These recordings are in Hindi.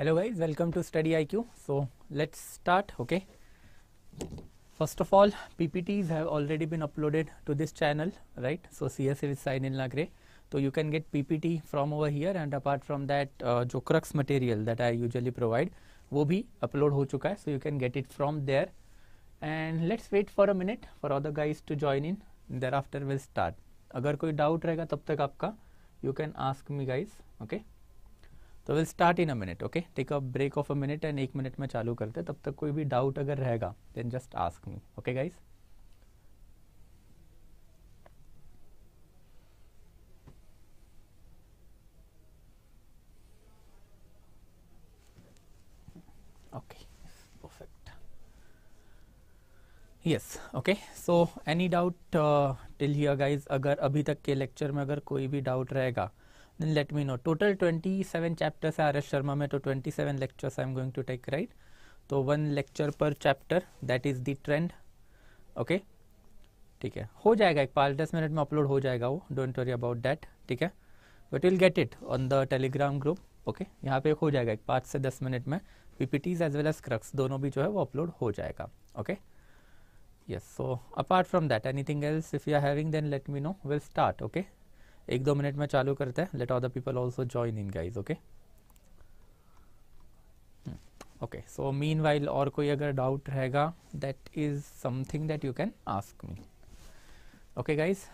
Hello guys welcome to study I Q so let's start okay first of all P P PPTs have already been uploaded to this channel right so C S S sign in लागरे तो you can get P P T from over here and apart from that जो crux material that I usually provide वो भी अपलोड हो चुका है so you can get it from there and let's wait for a minute for other guys to join in thereafter will start अगर कोई डाउट रहेगा, तब तक आपका you can ask me guys okay तो will start in a minute okay take a break of a minute and एक मिनट में चालू करते तब तक कोई भी डाउट अगर रहेगा then just ask me okay perfect. Yes okay? So any doubt uh, till here अगर अभी तक के लेक्चर में अगर कोई भी डाउट रहेगा then let me know. Total 27 chapters are S Sharma में तो 27 lectures I am going to take, right? तो one lecture per chapter that is the trend okay ठीक है. हो जाएगा एक पाँच दस मिनट में अपलोड हो जाएगा वो. डोंट वरी अबाउट दैट ठीक है? But will get it on the Telegram group okay यहाँ पे हो जाएगा एक पाँच से दस मिनट में PPTs as well as crux दोनों भी जो है वो अपलोड हो जाएगा okay yes so apart from that anything else if you are having then let me know will start okay एक दो मिनट में चालू करते हैं. Let all the people also join in guys okay okay so meanwhile और कोई अगर डाउट रहेगा that is something that you can ask me okay guys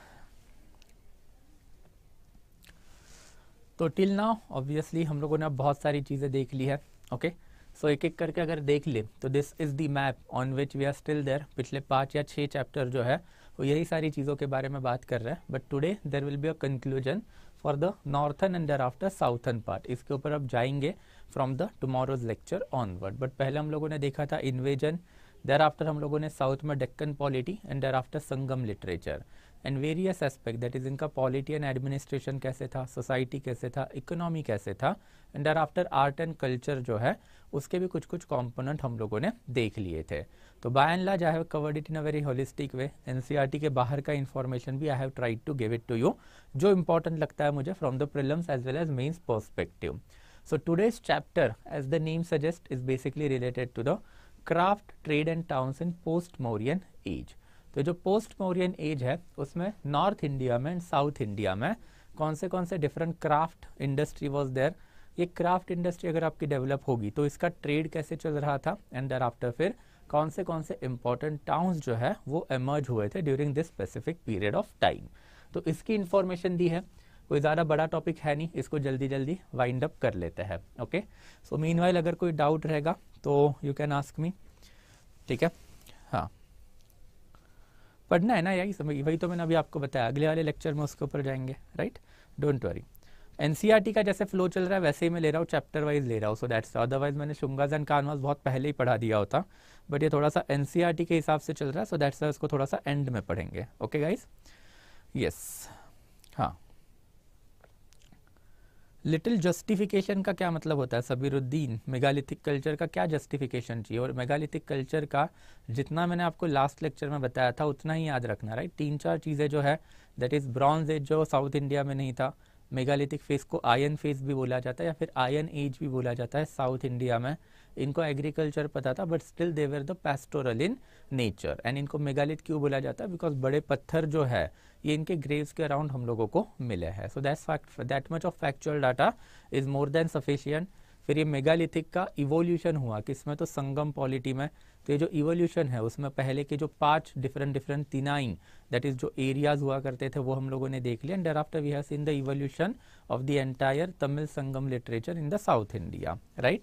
तो टिल नाउ ऑब्वियसली हम लोगों ने बहुत सारी चीज़ें देख ली है ओके सो एक एक करके अगर देख ले तो this is the map on which we are still there पिछले पाँच या छः चैप्टर जो है वो यही सारी चीज़ों के बारे में बात कर रहे हैं। But today there will be a conclusion for the northern and thereafter southern part इसके ऊपर अब जाएँगे from the tomorrow's lecture onward but पहले हम लोगों ने देखा था इन्वेजन देर आफ्टर हम लोगों ने साउथ में Deccan polity and thereafter Sangam literature and various aspect that is इनका पॉलिटी एंड एडमिनिस्ट्रेशन कैसे था सोसाइटी कैसे था इकोनॉमी कैसे था and thereafter art and culture जो है उसके भी कुछ कुछ कॉम्पोनेंट हम लोगों ने देख लिए थे। तो by and large I have covered it in a very holistic way NCERT के बाहर का इन्फॉर्मेशन भी I have tried to give it to you जो इंपॉर्टेंट लगता है मुझे from the prelims as well as mains perspective so today's chapter, as the name suggests, is basically related to the craft, trade and towns in post mauryan age. तो जो पोस्ट मौर्यन एज है, उसमें नॉर्थ इंडिया में एंड साउथ इंडिया में कौन से कौन से different craft industry was there ये क्राफ्ट इंडस्ट्री अगर आपकी डेवलप होगी तो इसका ट्रेड कैसे चल रहा था? एंड दर आफ्टर फिर कौन से कौन से इंपॉर्टेंट टाउन्स जो है, वो एमर्ज हुए थे during this specific period of time तो इसकी इंफॉर्मेशन दी है। कोई ज़्यादा बड़ा टॉपिक है नहीं, इसको जल्दी जल्दी वाइंड अप कर लेते हैं ओके सो मीन अगर कोई डाउट रहेगा तो यू कैन आस्क मी ठीक है? हाँ। पढ़ना है ना यही समझ वही तो मैंने अभी आपको बताया। अगले वाले लेक्चर में उसके ऊपर जाएँगे राइट डोंट वरी एनसीईआरटी का जैसे फ्लो चल रहा है, वैसे ही मैं ले रहा हूँ चैप्टर वाइज ले रहा हूँ। सो दैट्स अदरवाइज़ मैंने शुंगाज एंड कानवास बहुत पहले ही पढ़ा दिया होता। बट ये थोड़ा सा एनसीईआरटी के हिसाब से चल रहा है सो दैट्स उसको थोड़ा सा एंड में पढ़ेंगे। ओके गाइज़ यस हाँ। लिटिल जस्टिफिकेशन का क्या मतलब होता है? सबीरुद्दीन मेगालिथिक कल्चर का क्या जस्टिफिकेशन चाहिए? और मेगालिथिक कल्चर का जितना मैंने आपको लास्ट लेक्चर में बताया था, उतना ही याद रखना राइट तीन चार चीज़ें जो है दैट इज़ ब्रॉन्ज एज जो साउथ इंडिया में नहीं था मेगालिथिक फेस को आयन फेस भी बोला जाता है या फिर आयन एज भी बोला जाता है साउथ इंडिया में। इनको एग्रीकल्चर पता था but still they were the pastoral in nature and इनको मेगालिथ क्यों बोला जाता है? बिकॉज़ बड़े पत्थर जो है, ये इनके ग्रेव्स के अराउंड हम लोगों को मिले हैं। So that's fact that much of factual data is more than sufficient फिर ये मेगालिथिक का इवोल्यूशन हुआ, किसमें? तो संगम पॉलिटी में। तो ये जो इवोल्यूशन है, उसमें पहले के जो पाँच डिफरेंट डिफरेंट तिनाइन दैट इज़ जो एरियाज़ हुआ करते थे, वो हम लोगों ने देख लिया। And after we have seen the evolution of the entire Tamil Sangam literature in the South India right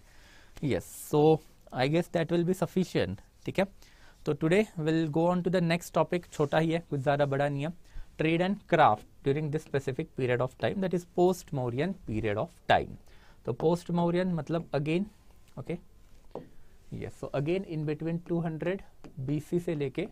yes so I guess that will be sufficient ठीक है? तो today will go on to the next topic छोटा ही है, कुछ ज़्यादा बड़ा नहीं है। Trade and craft during this specific period of time that is post Mauryan period of time तो पोस्ट मौर्यन मतलब again okay yes so again in between 200 BC से लेके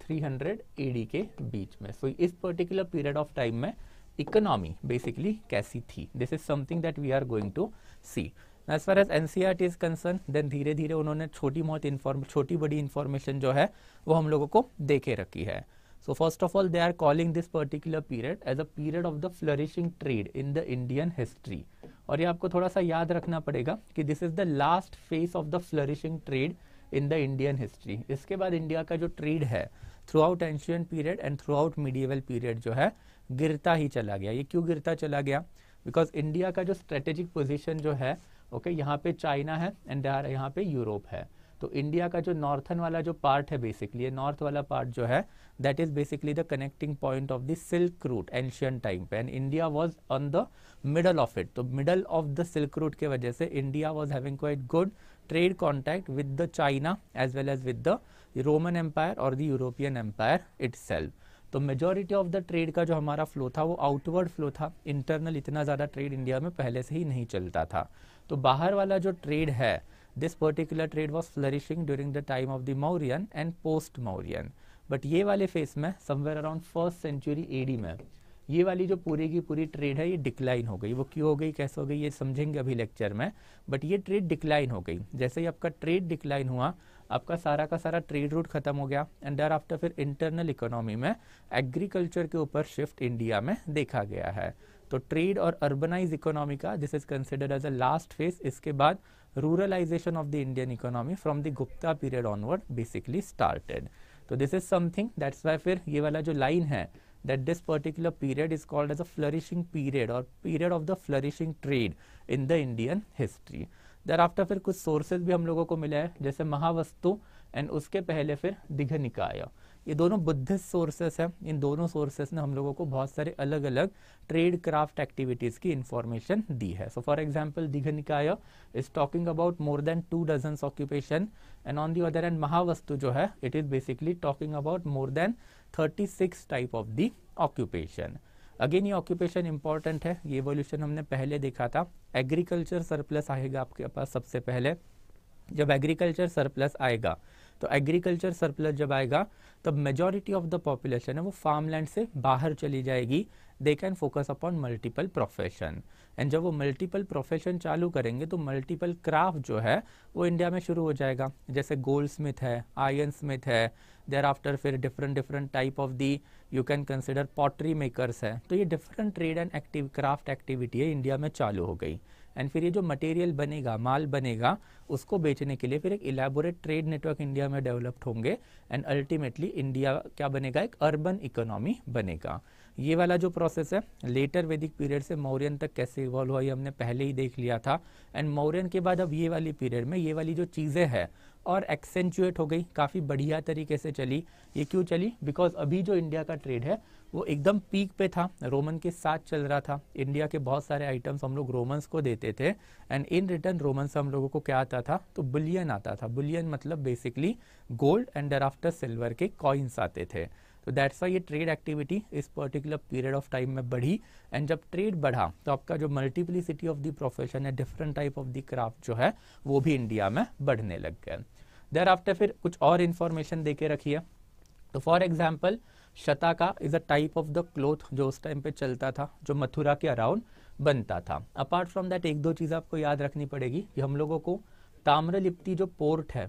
300 एडी के बीच में। सो so, इस पर्टिकुलर पीरियड ऑफ़ टाइम में इकोनॉमी बेसिकली कैसी थी? This is something that we are going to see as far as NCERT is concern then धीरे धीरे उन्होंने छोटी बहुत इन्फॉर्म छोटी बड़ी इन्फॉर्मेशन जो है वो हम लोगों को देखे रखी है। So first of all they are calling this particular period as a period of the flourishing trade in the Indian history और ये आपको थोड़ा सा याद रखना पड़ेगा कि this is the last phase of the flourishing trade in the Indian history इसके बाद इंडिया का जो ट्रेड है throughout ancient period and throughout medieval period जो है गिरता ही चला गया। ये क्यों गिरता चला गया? बिकॉज़ इंडिया का जो स्ट्रेटेजिक पोजिशन जो है ओके okay, यहाँ पे चाइना है एंड यहाँ पे यूरोप है। तो इंडिया का जो नॉर्थन वाला जो पार्ट है बेसिकली नॉर्थ वाला पार्ट जो है that is basically the connecting point of the silk route ancient time पे and India was on the middle of it तो middle of the silk route के वजह से India was having quite good trade contact with the China as well as with the Roman empire और द यूरोपियन एम्पायर इट्स तो मेजोरिटी ऑफ़ द ट्रेड का जो हमारा फ्लो था, वो आउटवर्ड फ्लो था. इंटरनल इतना ज़्यादा ट्रेड इंडिया में पहले से ही नहीं चलता था. तो बाहर वाला जो ट्रेड है this particular trade was flourishing during the time of the Mauryan and post Mauryan but ये वाले फेस में somewhere around first century AD में, ये वाली जो पूरी की पूरी ट्रेड है, ये डिक्लाइन हो गई। वो क्यों हो गई, कैसे हो गई, ये समझेंगे अभी लेक्चर में। बट ये ट्रेड डिक्लाइन हो गई। जैसे ही आपका ट्रेड डिक्लाइन हुआ, आपका सारा का सारा ट्रेड रूट खत्म हो गया। एंड देर आफ्टर फिर इंटरनल इकोनॉमी में एग्रीकल्चर के ऊपर शिफ्ट इंडिया में देखा गया है। तो ट्रेड और अर्बनाइज इकोनॉमी का this is considered as a last phase इसके बाद ruralisation of the Indian economy from the Gupta period onward basically started तो this is something that's why फिर ये वाला जो लाइन है that this particular period is called as a flourishing period और period of the flourishing trade in the Indian history thereafter फिर कुछ सोर्सेज भी हम लोगों को मिला है, जैसे महावस्तु एंड उसके पहले फिर दिघ निकाय ये दोनों बुद्धिस्ट सोर्सेस हैं। इन दोनों सोर्सेस ने हम लोगों को बहुत सारे अलग अलग ट्रेड क्राफ्ट एक्टिविटीज़ की इन्फॉर्मेशन दी है। So for example Digha Nikaya is talking about more than two dozen occupation and on the other end Mahavastu जो है it is basically talking about more than 36 type of the occupation again ये ऑक्यूपेशन इंपॉर्टेंट है। ये एवोल्यूशन हमने पहले देखा था। एग्रीकल्चर सरप्लस आएगा आपके पास सबसे पहले। जब एग्रीकल्चर सरप्लस आएगा तो एग्रीकल्चर सरप्लस जब आएगा, तब मेजोरिटी ऑफ़ द पॉपुलेशन है, वो फार्म लैंड से बाहर चली जाएगी। They can focus upon multiple profession and जब वो मल्टीपल प्रोफेशन चालू करेंगे तो मल्टीपल क्राफ्ट जो है, वो इंडिया में शुरू हो जाएगा। जैसे गोल्ड स्मिथ है आयन स्मिथ है देर आफ्टर फिर different different type of the you can consider pottery makers है। तो ये different trade and active craft activity है इंडिया में चालू हो गई। एंड फिर ये जो मटेरियल बनेगा, माल बनेगा, उसको बेचने के लिए फिर एक इलेबोरेट ट्रेड नेटवर्क इंडिया में डेवलप्ड होंगे। एंड अल्टीमेटली इंडिया क्या बनेगा? एक अर्बन इकोनॉमी बनेगा। ये वाला जो प्रोसेस है लेटर वैदिक पीरियड से मौर्यन तक कैसे इवॉल्व हुआ, ये हमने पहले ही देख लिया था। एंड मौर्यन के बाद अब ये वाली पीरियड में ये वाली जो चीज़ें हैं और एक्सेंचुएट हो गई, काफ़ी बढ़िया तरीके से चली। ये क्यों चली? बिकॉज़ अभी जो इंडिया का ट्रेड है, वो एकदम पीक पे था। रोमन के साथ चल रहा था। इंडिया के बहुत सारे आइटम्स हम लोग रोमन्स को देते थे। एंड इन रिटर्न रोमन्स हम लोगों को क्या आता था? तो बुलियन आता था। बुलियन मतलब basically gold and thereafter silver के कॉइन्स आते थे। तो दैट्स वाई ये ट्रेड एक्टिविटी इस पर्टिकुलर पीरियड ऑफ़ टाइम में बढ़ी। एंड जब ट्रेड बढ़ा तो आपका जो मल्टीप्लिसिटी ऑफ़ द प्रोफेशन है different type of the craft जो है, वो भी इंडिया में बढ़ने लग गए देर आफ्टर फिर कुछ और इन्फॉर्मेशन दे के रखिए तो for example shataka is a type of the cloth जो उस टाइम पे चलता था, जो मथुरा के अराउंड बनता था। अपार्ट फ्रॉम दैट एक दो चीज़ आपको याद रखनी पड़ेगी कि हम लोगों को ताम्रलिप्ति जो पोर्ट है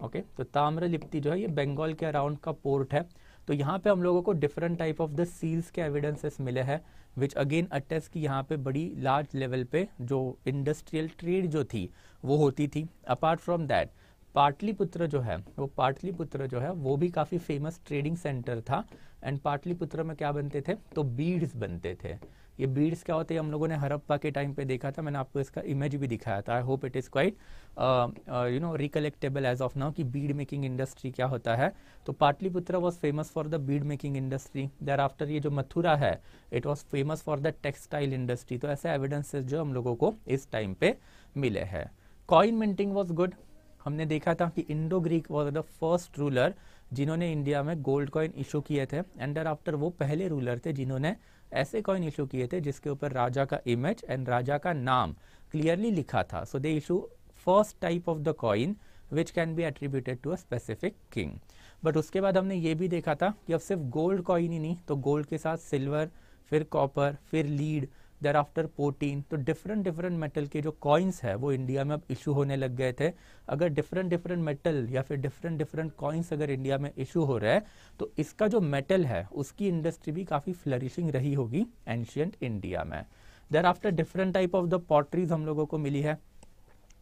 ओके? तो ताम्रलिप्ति जो है, ये बंगाल के अराउंड का पोर्ट है। तो यहाँ पे हम लोगों को different type of the seals के एविडेंसेस मिले हैं विच अगेन अटेस्ट की यहाँ पे बड़ी लार्ज लेवल पे जो इंडस्ट्रियल ट्रेड जो थी, वो होती थी। अपार्ट फ्रॉम दैट पाटलिपुत्र जो है, वो पाटलिपुत्र जो है, वो भी काफ़ी फ़ेमस ट्रेडिंग सेंटर था। एंड पाटलिपुत्र में क्या बनते थे? तो बीड्स बनते थे। ये बीड्स क्या होते हैं? हम लोगों ने हरप्पा के टाइम पे देखा था, मैंने आपको इसका इमेज भी दिखाया था। I hope it is quite you know recollectable as of now कि बीड मेकिंग इंडस्ट्री क्या होता है। तो Pataliputra was famous for the bead making industry thereafter ये जो मथुरा है it was famous for the textile industry तो ऐसे एविडेंसेस जो हम लोगों को इस टाइम पे मिले हैं। कॉइन मिंटिंग वॉज़ गुड हमने देखा था कि Indo Greek was the first ruler जिन्होंने इंडिया में गोल्ड कॉइन इशू किए थे। एंड आफ्टर वो पहले रूलर थे जिन्होंने ऐसे कॉइन इशू किए थे जिसके ऊपर राजा का इमेज एंड राजा का नाम क्लियरली लिखा था? So they issue first type of the coin which can be attributed to a specific king but उसके बाद हमने ये भी देखा था कि अब सिर्फ़ गोल्ड कॉइन ही नहीं तो गोल्ड के साथ सिल्वर फिर कॉपर फिर लीड देर आफ्टर पोटीन तो डिफरेंट डिफरेंट मेटल के जो कॉइन्स है, वो इंडिया में अब इशू होने लग गए थे। अगर डिफरेंट डिफरेंट मेटल या फिर डिफरेंट डिफरेंट कॉइन्स अगर इंडिया में इशू हो रहा है तो इसका जो मेटल है, उसकी इंडस्ट्री भी काफ़ी फ्लरिशिंग रही होगी एंशियंट इंडिया में। Thereafter different type of the potteries हम लोगों को मिली है।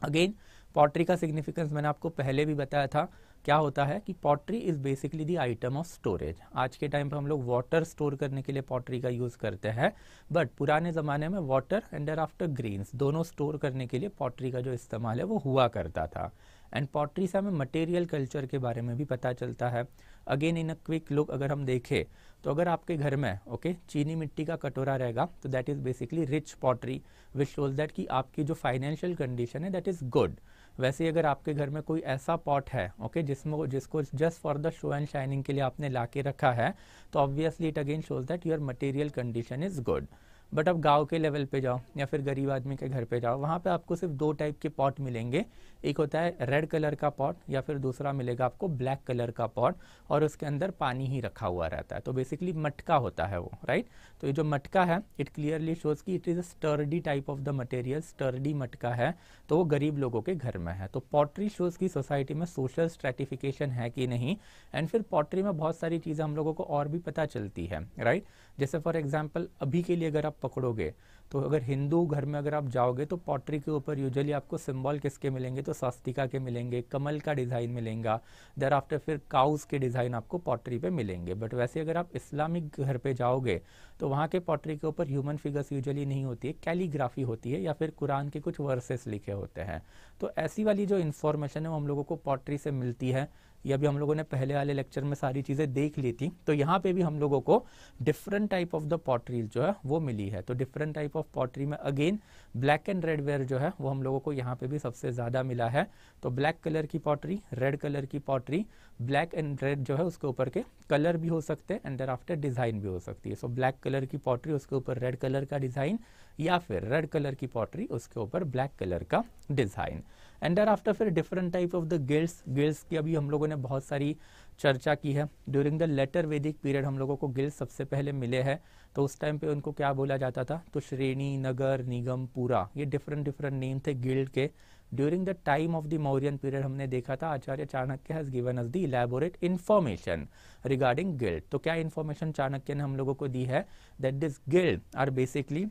अगेन पॉटरी का सिग्निफिकेंस मैंने आपको पहले भी बताया था। क्या होता है कि pottery is basically the item of storage आज के टाइम पर हम लोग वाटर स्टोर करने के लिए पॉटरी का यूज़ करते हैं बट पुराने जमाने में वाटर एंड आफ्टर ग्रीन्स दोनों स्टोर करने के लिए पॉटरी का जो इस्तेमाल है वो हुआ करता था. एंड पॉटरी से हमें मटेरियल कल्चर के बारे में भी पता चलता है. Again in a quick look अगर हम देखें तो अगर आपके घर में ओके okay, चीनी मिट्टी का कटोरा रहेगा तो that is basically rich pottery which shows that कि आपकी जो फाइनेंशियल कंडीशन है दैट इज़ गुड वैसे अगर आपके घर में कोई ऐसा पॉट है, ओके, जिसमें जिसको just for the show and shining के लिए आपने ला के रखा है तो obviously it again shows that your material condition is good but आप गाँव के लेवल पे जाओ या फिर गरीब आदमी के घर पे जाओ, वहाँ पे आपको सिर्फ़ दो टाइप के पॉट मिलेंगे। एक होता है रेड कलर का पॉट या फिर दूसरा मिलेगा आपको ब्लैक कलर का पॉट और उसके अंदर पानी ही रखा हुआ रहता है। तो बेसिकली मटका होता है वो राइट तो ये जो मटका है इट क्लियरली शोज़ कि it is a sturdy type of the material sturdy मटका है तो वो गरीब लोगों के घर में है। तो पॉटरी शोज़ की सोसाइटी में सोशल स्ट्रेटिफिकेशन है कि नहीं एंड फिर पॉटरी में बहुत सारी चीज़ें हम लोगों को और भी पता चलती है राइट जैसे फॉर एग्ज़ाम्पल अभी के लिए अगर आप पकड़ोगे। तो अगर हिंदू घर में अगर आप जाओगे तो पॉटरी के ऊपर यूजुअली आपको सिंबल किसके मिलेंगे? तो स्वास्तिका के मिलेंगे कमल का डिज़ाइन मिलेगा। देर आफ्टर फिर काउस के डिज़ाइन आपको पॉटरी पे मिलेंगे। बट वैसे अगर आप इस्लामिक घर पे जाओगे तो वहाँ के पॉटरी के ऊपर ह्यूमन फिगर्स यूजुअली नहीं होती है कैलीग्राफी होती है या फिर कुरान के कुछ वर्सेस लिखे होते हैं। तो ऐसी वाली जो इन्फॉर्मेशन है, वो हम लोगों को पॉटरी से मिलती है। ये भी हम लोगों ने पहले वाले लेक्चर में सारी चीज़ें देख ली थी। तो यहाँ पे भी हम लोगों को different type of the potteries जो है, वो मिली है। तो डिफरेंट टाइप ऑफ़ पॉटरी में again black and red ware जो है, वो हम लोगों को यहाँ पे भी सबसे ज़्यादा मिला है। तो ब्लैक कलर की पॉटरी रेड कलर की पॉटरी ब्लैक एंड रेड जो है, उसके ऊपर के कलर भी हो सकते हैं एंड देर आफ्टर डिज़ाइन भी हो सकती है। सो ब्लैक कलर की पॉटरी उसके ऊपर रेड कलर का डिज़ाइन या फिर रेड कलर की पॉटरी उसके ऊपर ब्लैक कलर का डिज़ाइन एंड देर आफ्टर फिर different type of the guilds guilds की अभी हम लोगों ने बहुत सारी चर्चा की है। During the later Vedic period हम लोगों को गिल्ड सबसे पहले मिले हैं। तो उस टाइम पे उनको क्या बोला जाता था? तो श्रेणी, नगर, निगम, पूरा, ये डिफरेंट डिफरेंट नेम थे गिल्ड के। During the time of the Mauryan period हमने देखा था, Acharya Chanakya has given us the elaborate information regarding guild तो क्या इन्फॉर्मेशन चाणक्य ने हम लोगों को दी है? That this guild are basically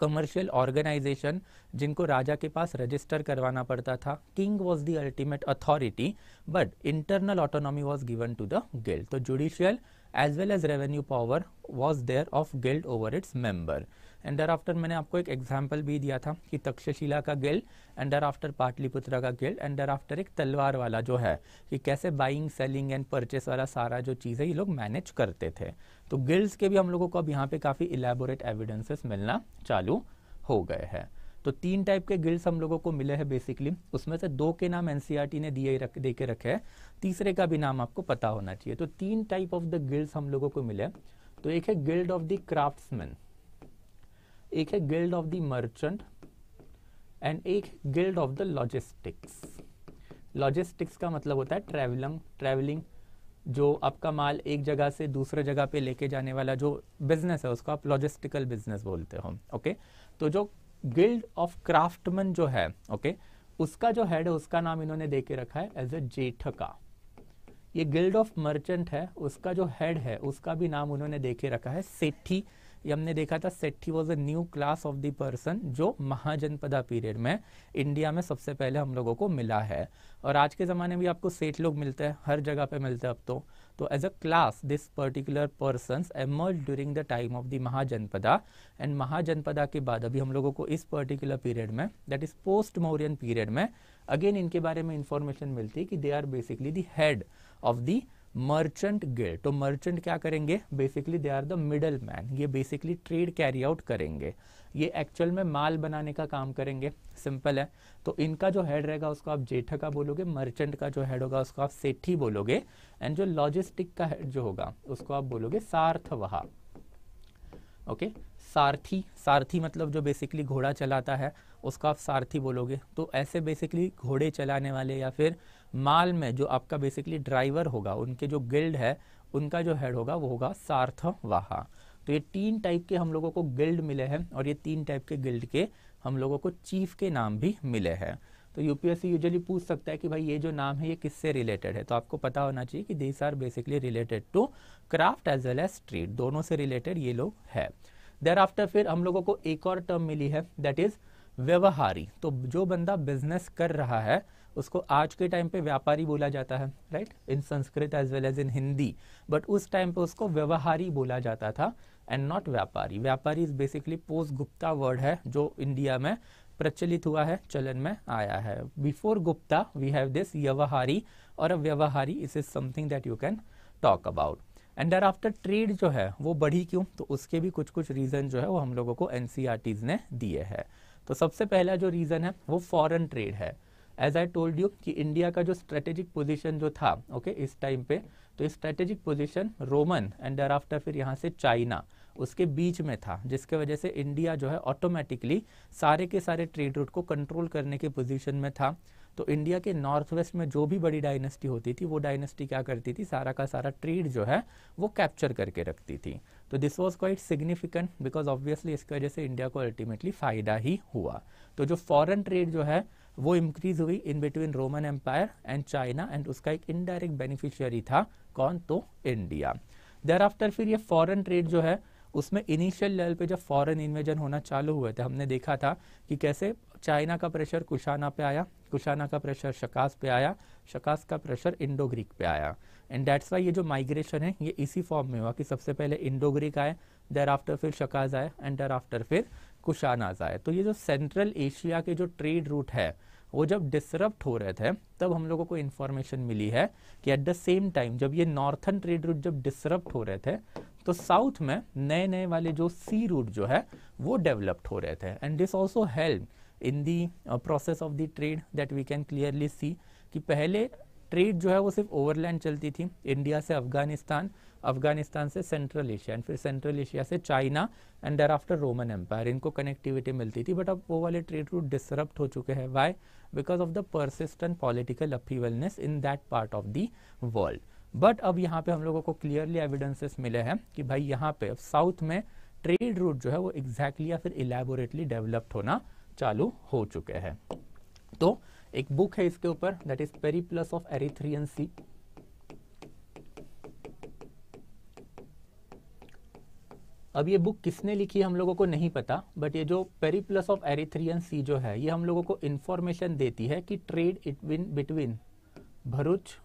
commercial organisation जिनको राजा के पास रजिस्टर करवाना पड़ता था। King was the ultimate authority but internal autonomy was given to the guild तो judicial as well as revenue power was there of guild over its member and thereafter मैंने आपको एक एग्ज़ाम्पल भी दिया था कि तक्षशिला का गिल्ड एंड डर आफ्टर पाटलिपुत्रा का गिल्ड एंड डर आफ्टर एक तलवार वाला जो है कि कैसे बाइंग सेलिंग एंड परचेस वाला सारा जो चीज़ है ये लोग मैनेज करते थे। तो गिल्ड्स के भी हम लोगों को अब यहाँ पे काफ़ी इलेबोरेट एविडेंसेस मिलना चालू हो गए हैं। तो तीन टाइप के गिल्ड्स हम लोगों को मिले हैं बेसिकली उसमें से दो के नाम एनसीईआरटी e ने दिए रख दे के रखे तीसरे का भी नाम आपको पता होना चाहिए। तो तीन टाइप ऑफ़ द गिल्ड्स हम लोगों को मिले तो एक है गिल्ड ऑफ़ द क्राफ्ट्समैन एक है guild of the merchant and एक guild of the logistics logistics का मतलब होता है ट्रैवलिंग ट्रैवलिंग जो आपका माल एक जगह से दूसरे जगह पे लेके जाने वाला जो बिज़नेस है, उसको आप लॉजिस्टिकल बिज़नेस बोलते हो ओके तो जो गिल्ड ऑफ़ क्राफ्टमैन जो है ओके उसका जो हेड है, उसका नाम इन्होंने दे के रखा है एज ए जेठका। ये गिल्ड ऑफ़ मर्चेंट है, उसका जो हेड है, उसका भी नाम उन्होंने दे के रखा है सेठी। ये हमने देखा था, Sethi was a new class of the person जो महाजनपदा पीरियड में इंडिया में सबसे पहले हम लोगों को मिला है। और आज के ज़माने में भी आपको सेठ लोग मिलते हैं, हर जगह पे मिलते हैं अब तो। तो as a class this particular person emerge during the time of the mahajanapada. And mahajanapada के बाद अभी हम लोगों को इस पर्टिकुलर पीरियड में that is post Mauryan period में अगेन इनके बारे में इंफॉर्मेशन मिलती है कि they are basically the head of the merchant guild तो मर्चेंट क्या करेंगे? Basically they are the middle man ये बेसिकली ट्रेड कैरी आउट करेंगे. ये एक्चुअल में माल बनाने का काम करेंगे. सिंपल है. तो इनका जो हेड रहेगा, उसको आप जेठा का बोलोगे मर्चेंट का जो हेड होगा, उसको आप सेठी बोलोगे एंड जो लॉजिस्टिक का हेड जो होगा, उसको आप बोलोगे सार्थवहा. ओके? सारथी सारथी मतलब जो बेसिकली घोड़ा चलाता है, उसको आप सारथी बोलोगे. तो ऐसे बेसिकली घोड़े चलाने वाले या फिर माल में जो आपका बेसिकली ड्राइवर होगा, उनके जो गिल्ड है, उनका जो हेड होगा, वो होगा सार्थ वाहा। तो ये तीन टाइप के हम लोगों को गिल्ड मिले हैं और ये तीन टाइप के गिल्ड के हम लोगों को चीफ के नाम भी मिले हैं। तो यूपीएससी यूजुअली पूछ सकता है कि भाई ये जो नाम है, ये किससे रिलेटेड है? तो आपको पता होना चाहिए कि these are basically related to craft as well as street दोनों से रिलेटेड ये लोग है। देर आफ्टर फिर हम लोगों को एक और टर्म मिली है दैट इज़ व्यवहारी। तो जो बंदा बिज़नेस कर रहा है उसको आज के टाइम पे व्यापारी बोला जाता है right in Sanskrit as well as in Hindi but उस टाइम पे उसको व्यवहारी बोला जाता था एंड नॉट व्यापारी. व्यापारी is basically post Gupta word है, जो इंडिया में प्रचलित हुआ है, चलन में आया है. Before Gupta we have this व्यवहारी और व्यवहारी इस is something that you can talk about and thereafter trade जो है, वो बढ़ी क्यों? तो उसके भी कुछ कुछ रीजन जो है, वो हम लोगों को एनसीआरटीज ने दिए हैं. तो सबसे पहला जो रीजन है, वो फॉरेन ट्रेड है. एज आई टोल्ड यू कि इंडिया का जो स्ट्रेटेजिक पोजीशन जो था ओके okay, इस टाइम पे तो strategic position Roman and thereafter फिर यहाँ से चाइना उसके बीच में था जिसके वजह से इंडिया जो है ऑटोमेटिकली सारे के सारे ट्रेड रूट को कंट्रोल करने के पोजीशन में था। तो इंडिया के नॉर्थ वेस्ट में जो भी बड़ी डायनेस्टी होती थी वो डायनेस्टी क्या करती थी? सारा का सारा ट्रेड जो है वो कैप्चर करके रखती थी। तो this was quite significant because obviously इसकी वजह से इंडिया को अल्टीमेटली फ़ायदा ही हुआ। तो जो फॉरन ट्रेड जो है वो इंक्रीज हुई in between Roman empire and China and उसका एक इनडायरेक्ट बेनिफिशियरी था, कौन? तो इंडिया देर आफ्टर फिर ये फॉरेन ट्रेड जो है, उसमें इनिशियल लेवल पे जब फॉरेन इन्वेजन होना चालू हुए थे, हमने देखा था कि कैसे चाइना का प्रेशर कुशाना पे आया कुशाना का प्रेशर शकास पे आया शकास का प्रेशर इंडो ग्रीक पे आया. एंड डेट्स वाई ये जो माइग्रेशन है, ये इसी फॉर्म में हुआ कि सबसे पहले इंडो ग्रीक आए देर आफ्टर फिर शकाज आए एंड देर आफ्टर फिर कुशानाज आए तो ये जो सेंट्रल एशिया के जो ट्रेड रूट है, वो जब डिसरप्ट हो रहे थे, तब हम लोगों को इन्फॉर्मेशन मिली है कि एट द सेम टाइम जब ये नॉर्थन ट्रेड रूट जब डिसरप्ट हो रहे थे तो साउथ में नए नए वाले जो सी रूट जो है, वो डेवलप्ड हो रहे थे। And this also help in the process of the trade that we can clearly see कि पहले ट्रेड जो है वो सिर्फ़ ओवरलैंड चलती थी, इंडिया से अफ़गानिस्तान अफ़गानिस्तान से सेंट्रल एशिया एंड फिर सेंट्रल एशिया से China and thereafter Roman empire इनको कनेक्टिविटी मिलती थी बट अब वो वाले ट्रेड रूट डिसरप्ट हो चुके हैं। Why because of the persistent political upheavalness in that part of the world but अब यहाँ पे हम लोगों को क्लियरली एविडेंसेस मिले हैं कि भाई यहाँ पे साउथ में ट्रेड रूट जो है वो एग्जैक्टली exactly या फिर इलेबोरेटली डेवलप्ड होना चालू हो चुके हैं। तो एक बुक है इसके ऊपर that is Periplus of Erythraean sea अब ये बुक किसने लिखी हम लोगों को नहीं पता बट ये जो पेरीप्लस ऑफ़ एरिथ्रियन सी जो है, ये हम लोगों को इंफॉर्मेशन देती है कि trade it went between Bharuch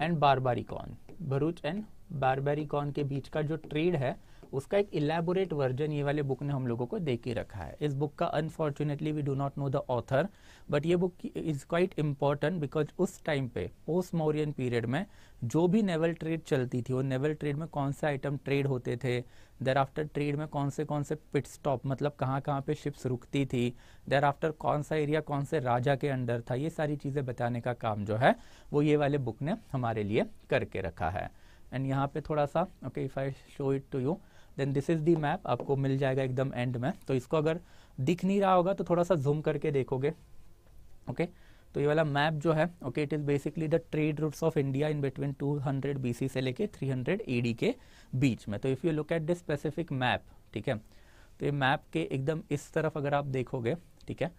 and Barbaricon Bharuch and Barbaricon के बीच का जो ट्रेड है उसका एक इलेबोरेट वर्जन ये वाले बुक ने हम लोगों को दे के रखा है। इस बुक का unfortunately we do not know the author but ये book is quite important because उस टाइम पे पोस्ट मौर्यन पीरियड में, जो भी नेवल ट्रेड चलती थी, वो नेवल ट्रेड में कौन से आइटम ट्रेड होते थे देर आफ्टर ट्रेड में कौन से कौन से पिट स्टॉप मतलब कहाँ कहाँ पे शिप्स रुकती थी देर आफ्टर कौन सा एरिया कौन से राजा के अंडर था, ये सारी चीज़ें बताने का काम जो है, वो ये वाले बुक ने हमारे लिए करके रखा है। एंड यहाँ पे थोड़ा सा okay if I show it to you then this is the map आपको मिल जाएगा एकदम एंड में। तो इसको अगर दिख नहीं रहा होगा तो थोड़ा सा जूम करके देखोगे। Okay okay? तो ये वाला मैप जो है okay it is basically the trade routes of India in between 200 BC से लेके 300 एडी के बीच में। तो if you look at this specific map ठीक है? तो ये मैप के एकदम इस तरफ़ अगर आप देखोगे, ठीक है?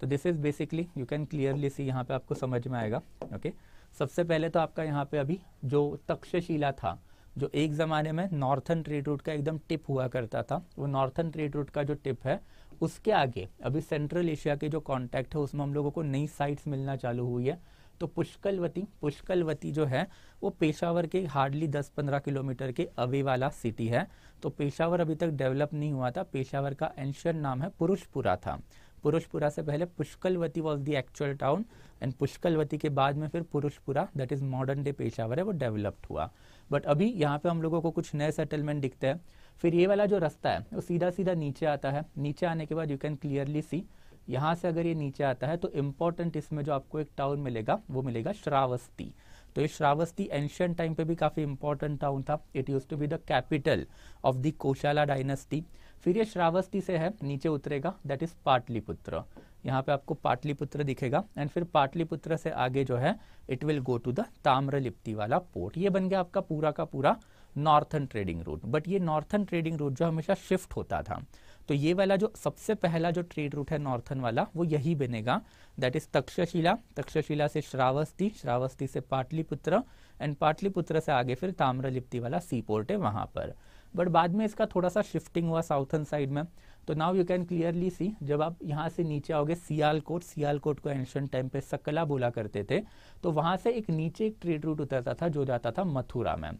तो this is basically you can clearly see यहाँ पे आपको समझ में आएगा। ओके सबसे पहले तो आपका यहाँ पे अभी जो तक्षशिला था जो एक ज़माने में नॉर्थन ट्रेड रूट का एकदम टिप हुआ करता था, वो नॉर्थन ट्रेड रूट का जो टिप है, उसके आगे, अभी सेंट्रल एशिया के जो कॉन्टैक्ट है, उसमें हम लोगों को नई साइट्स मिलना चालू हुई है। तो पुष्कलवती पुष्कलवती जो है, वो पेशावर के हार्डली 10-15 किलोमीटर के अवे वाला सिटी है। तो पेशावर अभी तक डेवलप नहीं हुआ था, पेशावर का एंशियन नाम है पुरुषपुरा था। पुरुषपुरा से पहले Pushkalavati was the actual town and Pushkalavati के बाद में फिर Purushapura that is modern day Peshawar है, वो डेवलप्ड हुआ। बट अभी यहाँ पे हम लोगों को कुछ नए सेटलमेंट दिखते हैं। फिर ये वाला जो रास्ता है, वो सीधा सीधा नीचे आता है। नीचे आने के बाद यू कैन क्लियरली सी यहाँ से अगर ये नीचे आता है तो इम्पोर्टेंट इसमें जो आपको एक टाउन मिलेगा, वो मिलेगा श्रावस्ती तो ये श्रावस्ती एंशियंट टाइम पे भी काफ़ी इंपॉर्टेंट टाउन था। It use to be the capital of the Kosala dynasty फिर ये श्रावस्ती से है, नीचे उतरेगा दैट इज़ पाटलिपुत्र। यहाँ पे आपको पाटलिपुत्र दिखेगा एंड फिर पाटलिपुत्र से आगे जो है it will go to the Tamralipti वाला पोर्ट ये बन गया आपका पूरा का पूरा नॉर्थन ट्रेडिंग रूट बट ये नॉर्थन ट्रेडिंग रूट जो हमेशा शिफ्ट होता था। तो ये वाला जो सबसे पहला जो ट्रेड रूट है नॉर्थन वाला, वो यही बनेगा। That is Takshashila. तक्षशिला से श्रावस्ती श्रावस्ती से पाटलिपुत्र एंड पाटलिपुत्र से आगे फिर ताम्रलिप्ति वाला सी पोर्ट है वहाँ पर। बट बाद में इसका थोड़ा सा शिफ्टिंग हुआ साउथर्न साइड में। तो now you can clearly see जब आप यहाँ से नीचे आओगे, सियालकोट सियालकोट को एंशियंट टाइम पे सकला बोला करते थे तो वहाँ से एक नीचे एक ट्रेड रूट उतरता था, जो जाता था मथुरा में।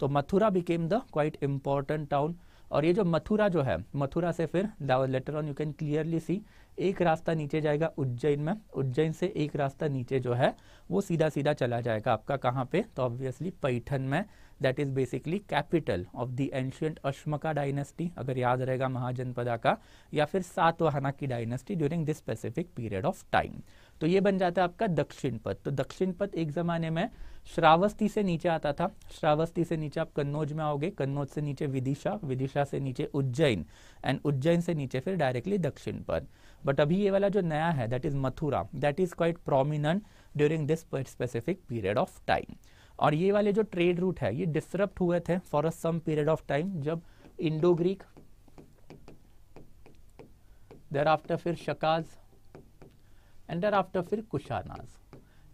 तो Mathura became the quite important town और ये जो मथुरा जो है, मथुरा से फिर later on you can clearly see एक रास्ता नीचे जाएगा उज्जैन में। उज्जैन से एक रास्ता नीचे जो है, वो सीधा सीधा चला जाएगा आपका कहाँ पे? तो ऑब्वियसली पैठन में। That is basically capital of the ancient Ashmaka dynasty अगर याद रहेगा महाजनपदा का, या फिर सातवाहना की dynasty during this specific period of time तो ये बन जाता है आपका दक्षिण पथ तो दक्षिण पथ एक जमाने में श्रावस्ती से नीचे आता था। श्रावस्ती से नीचे आप कन्नौज में आओगे। कन्नौज से नीचे विदिशा विदिशा से नीचे उज्जैन एंड उज्जैन से नीचे फिर डायरेक्टली दक्षिण पथ बट अभी ये वाला जो नया है that is Mathura that is quite prominent during this specific period of time और ये वाले जो ट्रेड रूट है, ये डिसरप्ट हुए थे for a some period of time जब इंडो ग्रीक देर आफ्टर फिर शकाज एंड देर आफ्टर फिर कुशानाज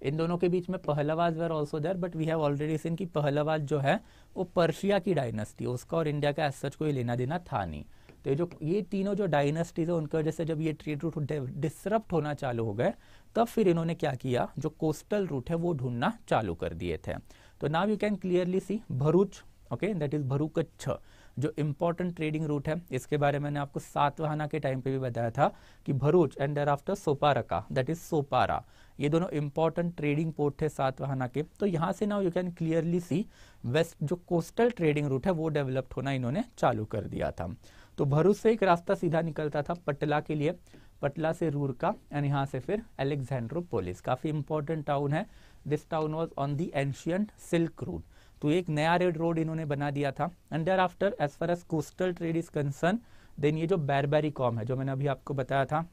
इन दोनों के बीच में Pahlavas were also there but we have already seen कि पहलवाज जो है, वो पर्शिया की डायनेस्टी उसका और इंडिया का एज सच कोई लेना देना था नहीं. तो ये जो, ये तीनों जो डायनेस्टीज है, उनकी वजह से जब ये ट्रेड रूट डिसरप्ट होना चालू हो गए तब फिर इन्होंने क्या किया, जो कोस्टल रूट है वो ढूंढना चालू कर दिए थे। तो now you can clearly see Bharuch okay that is Bharukachchha, जो इंपॉर्टेंट ट्रेडिंग रूट है। इसके बारे में मैंने आपको सातवाहना के टाइम पे भी बताया था कि Bharuch and thereafter Soparaka that is Sopara, ये दोनों इंपॉर्टेंट ट्रेडिंग पोर्ट थे सातवाहना के। तो यहाँ से now you can clearly see west जो कोस्टल ट्रेडिंग रूट है, वो डेवलप्ड होना इन्होंने चालू कर दिया था। तो भरूच से एक रास्ता सीधा निकलता था पटला के लिए। पटला से रूरका एंड यहाँ से फिर एलेक्जेंड्रोपोलिस काफ़ी इंपॉर्टेंट टाउन है। This town was on the ancient silk route तो एक नया रेड रोड इन्होंने बना दिया था। And thereafter as far as coastal trade is concern then ये जो बैरबेरी कॉम है, जो मैंने अभी आपको बताया था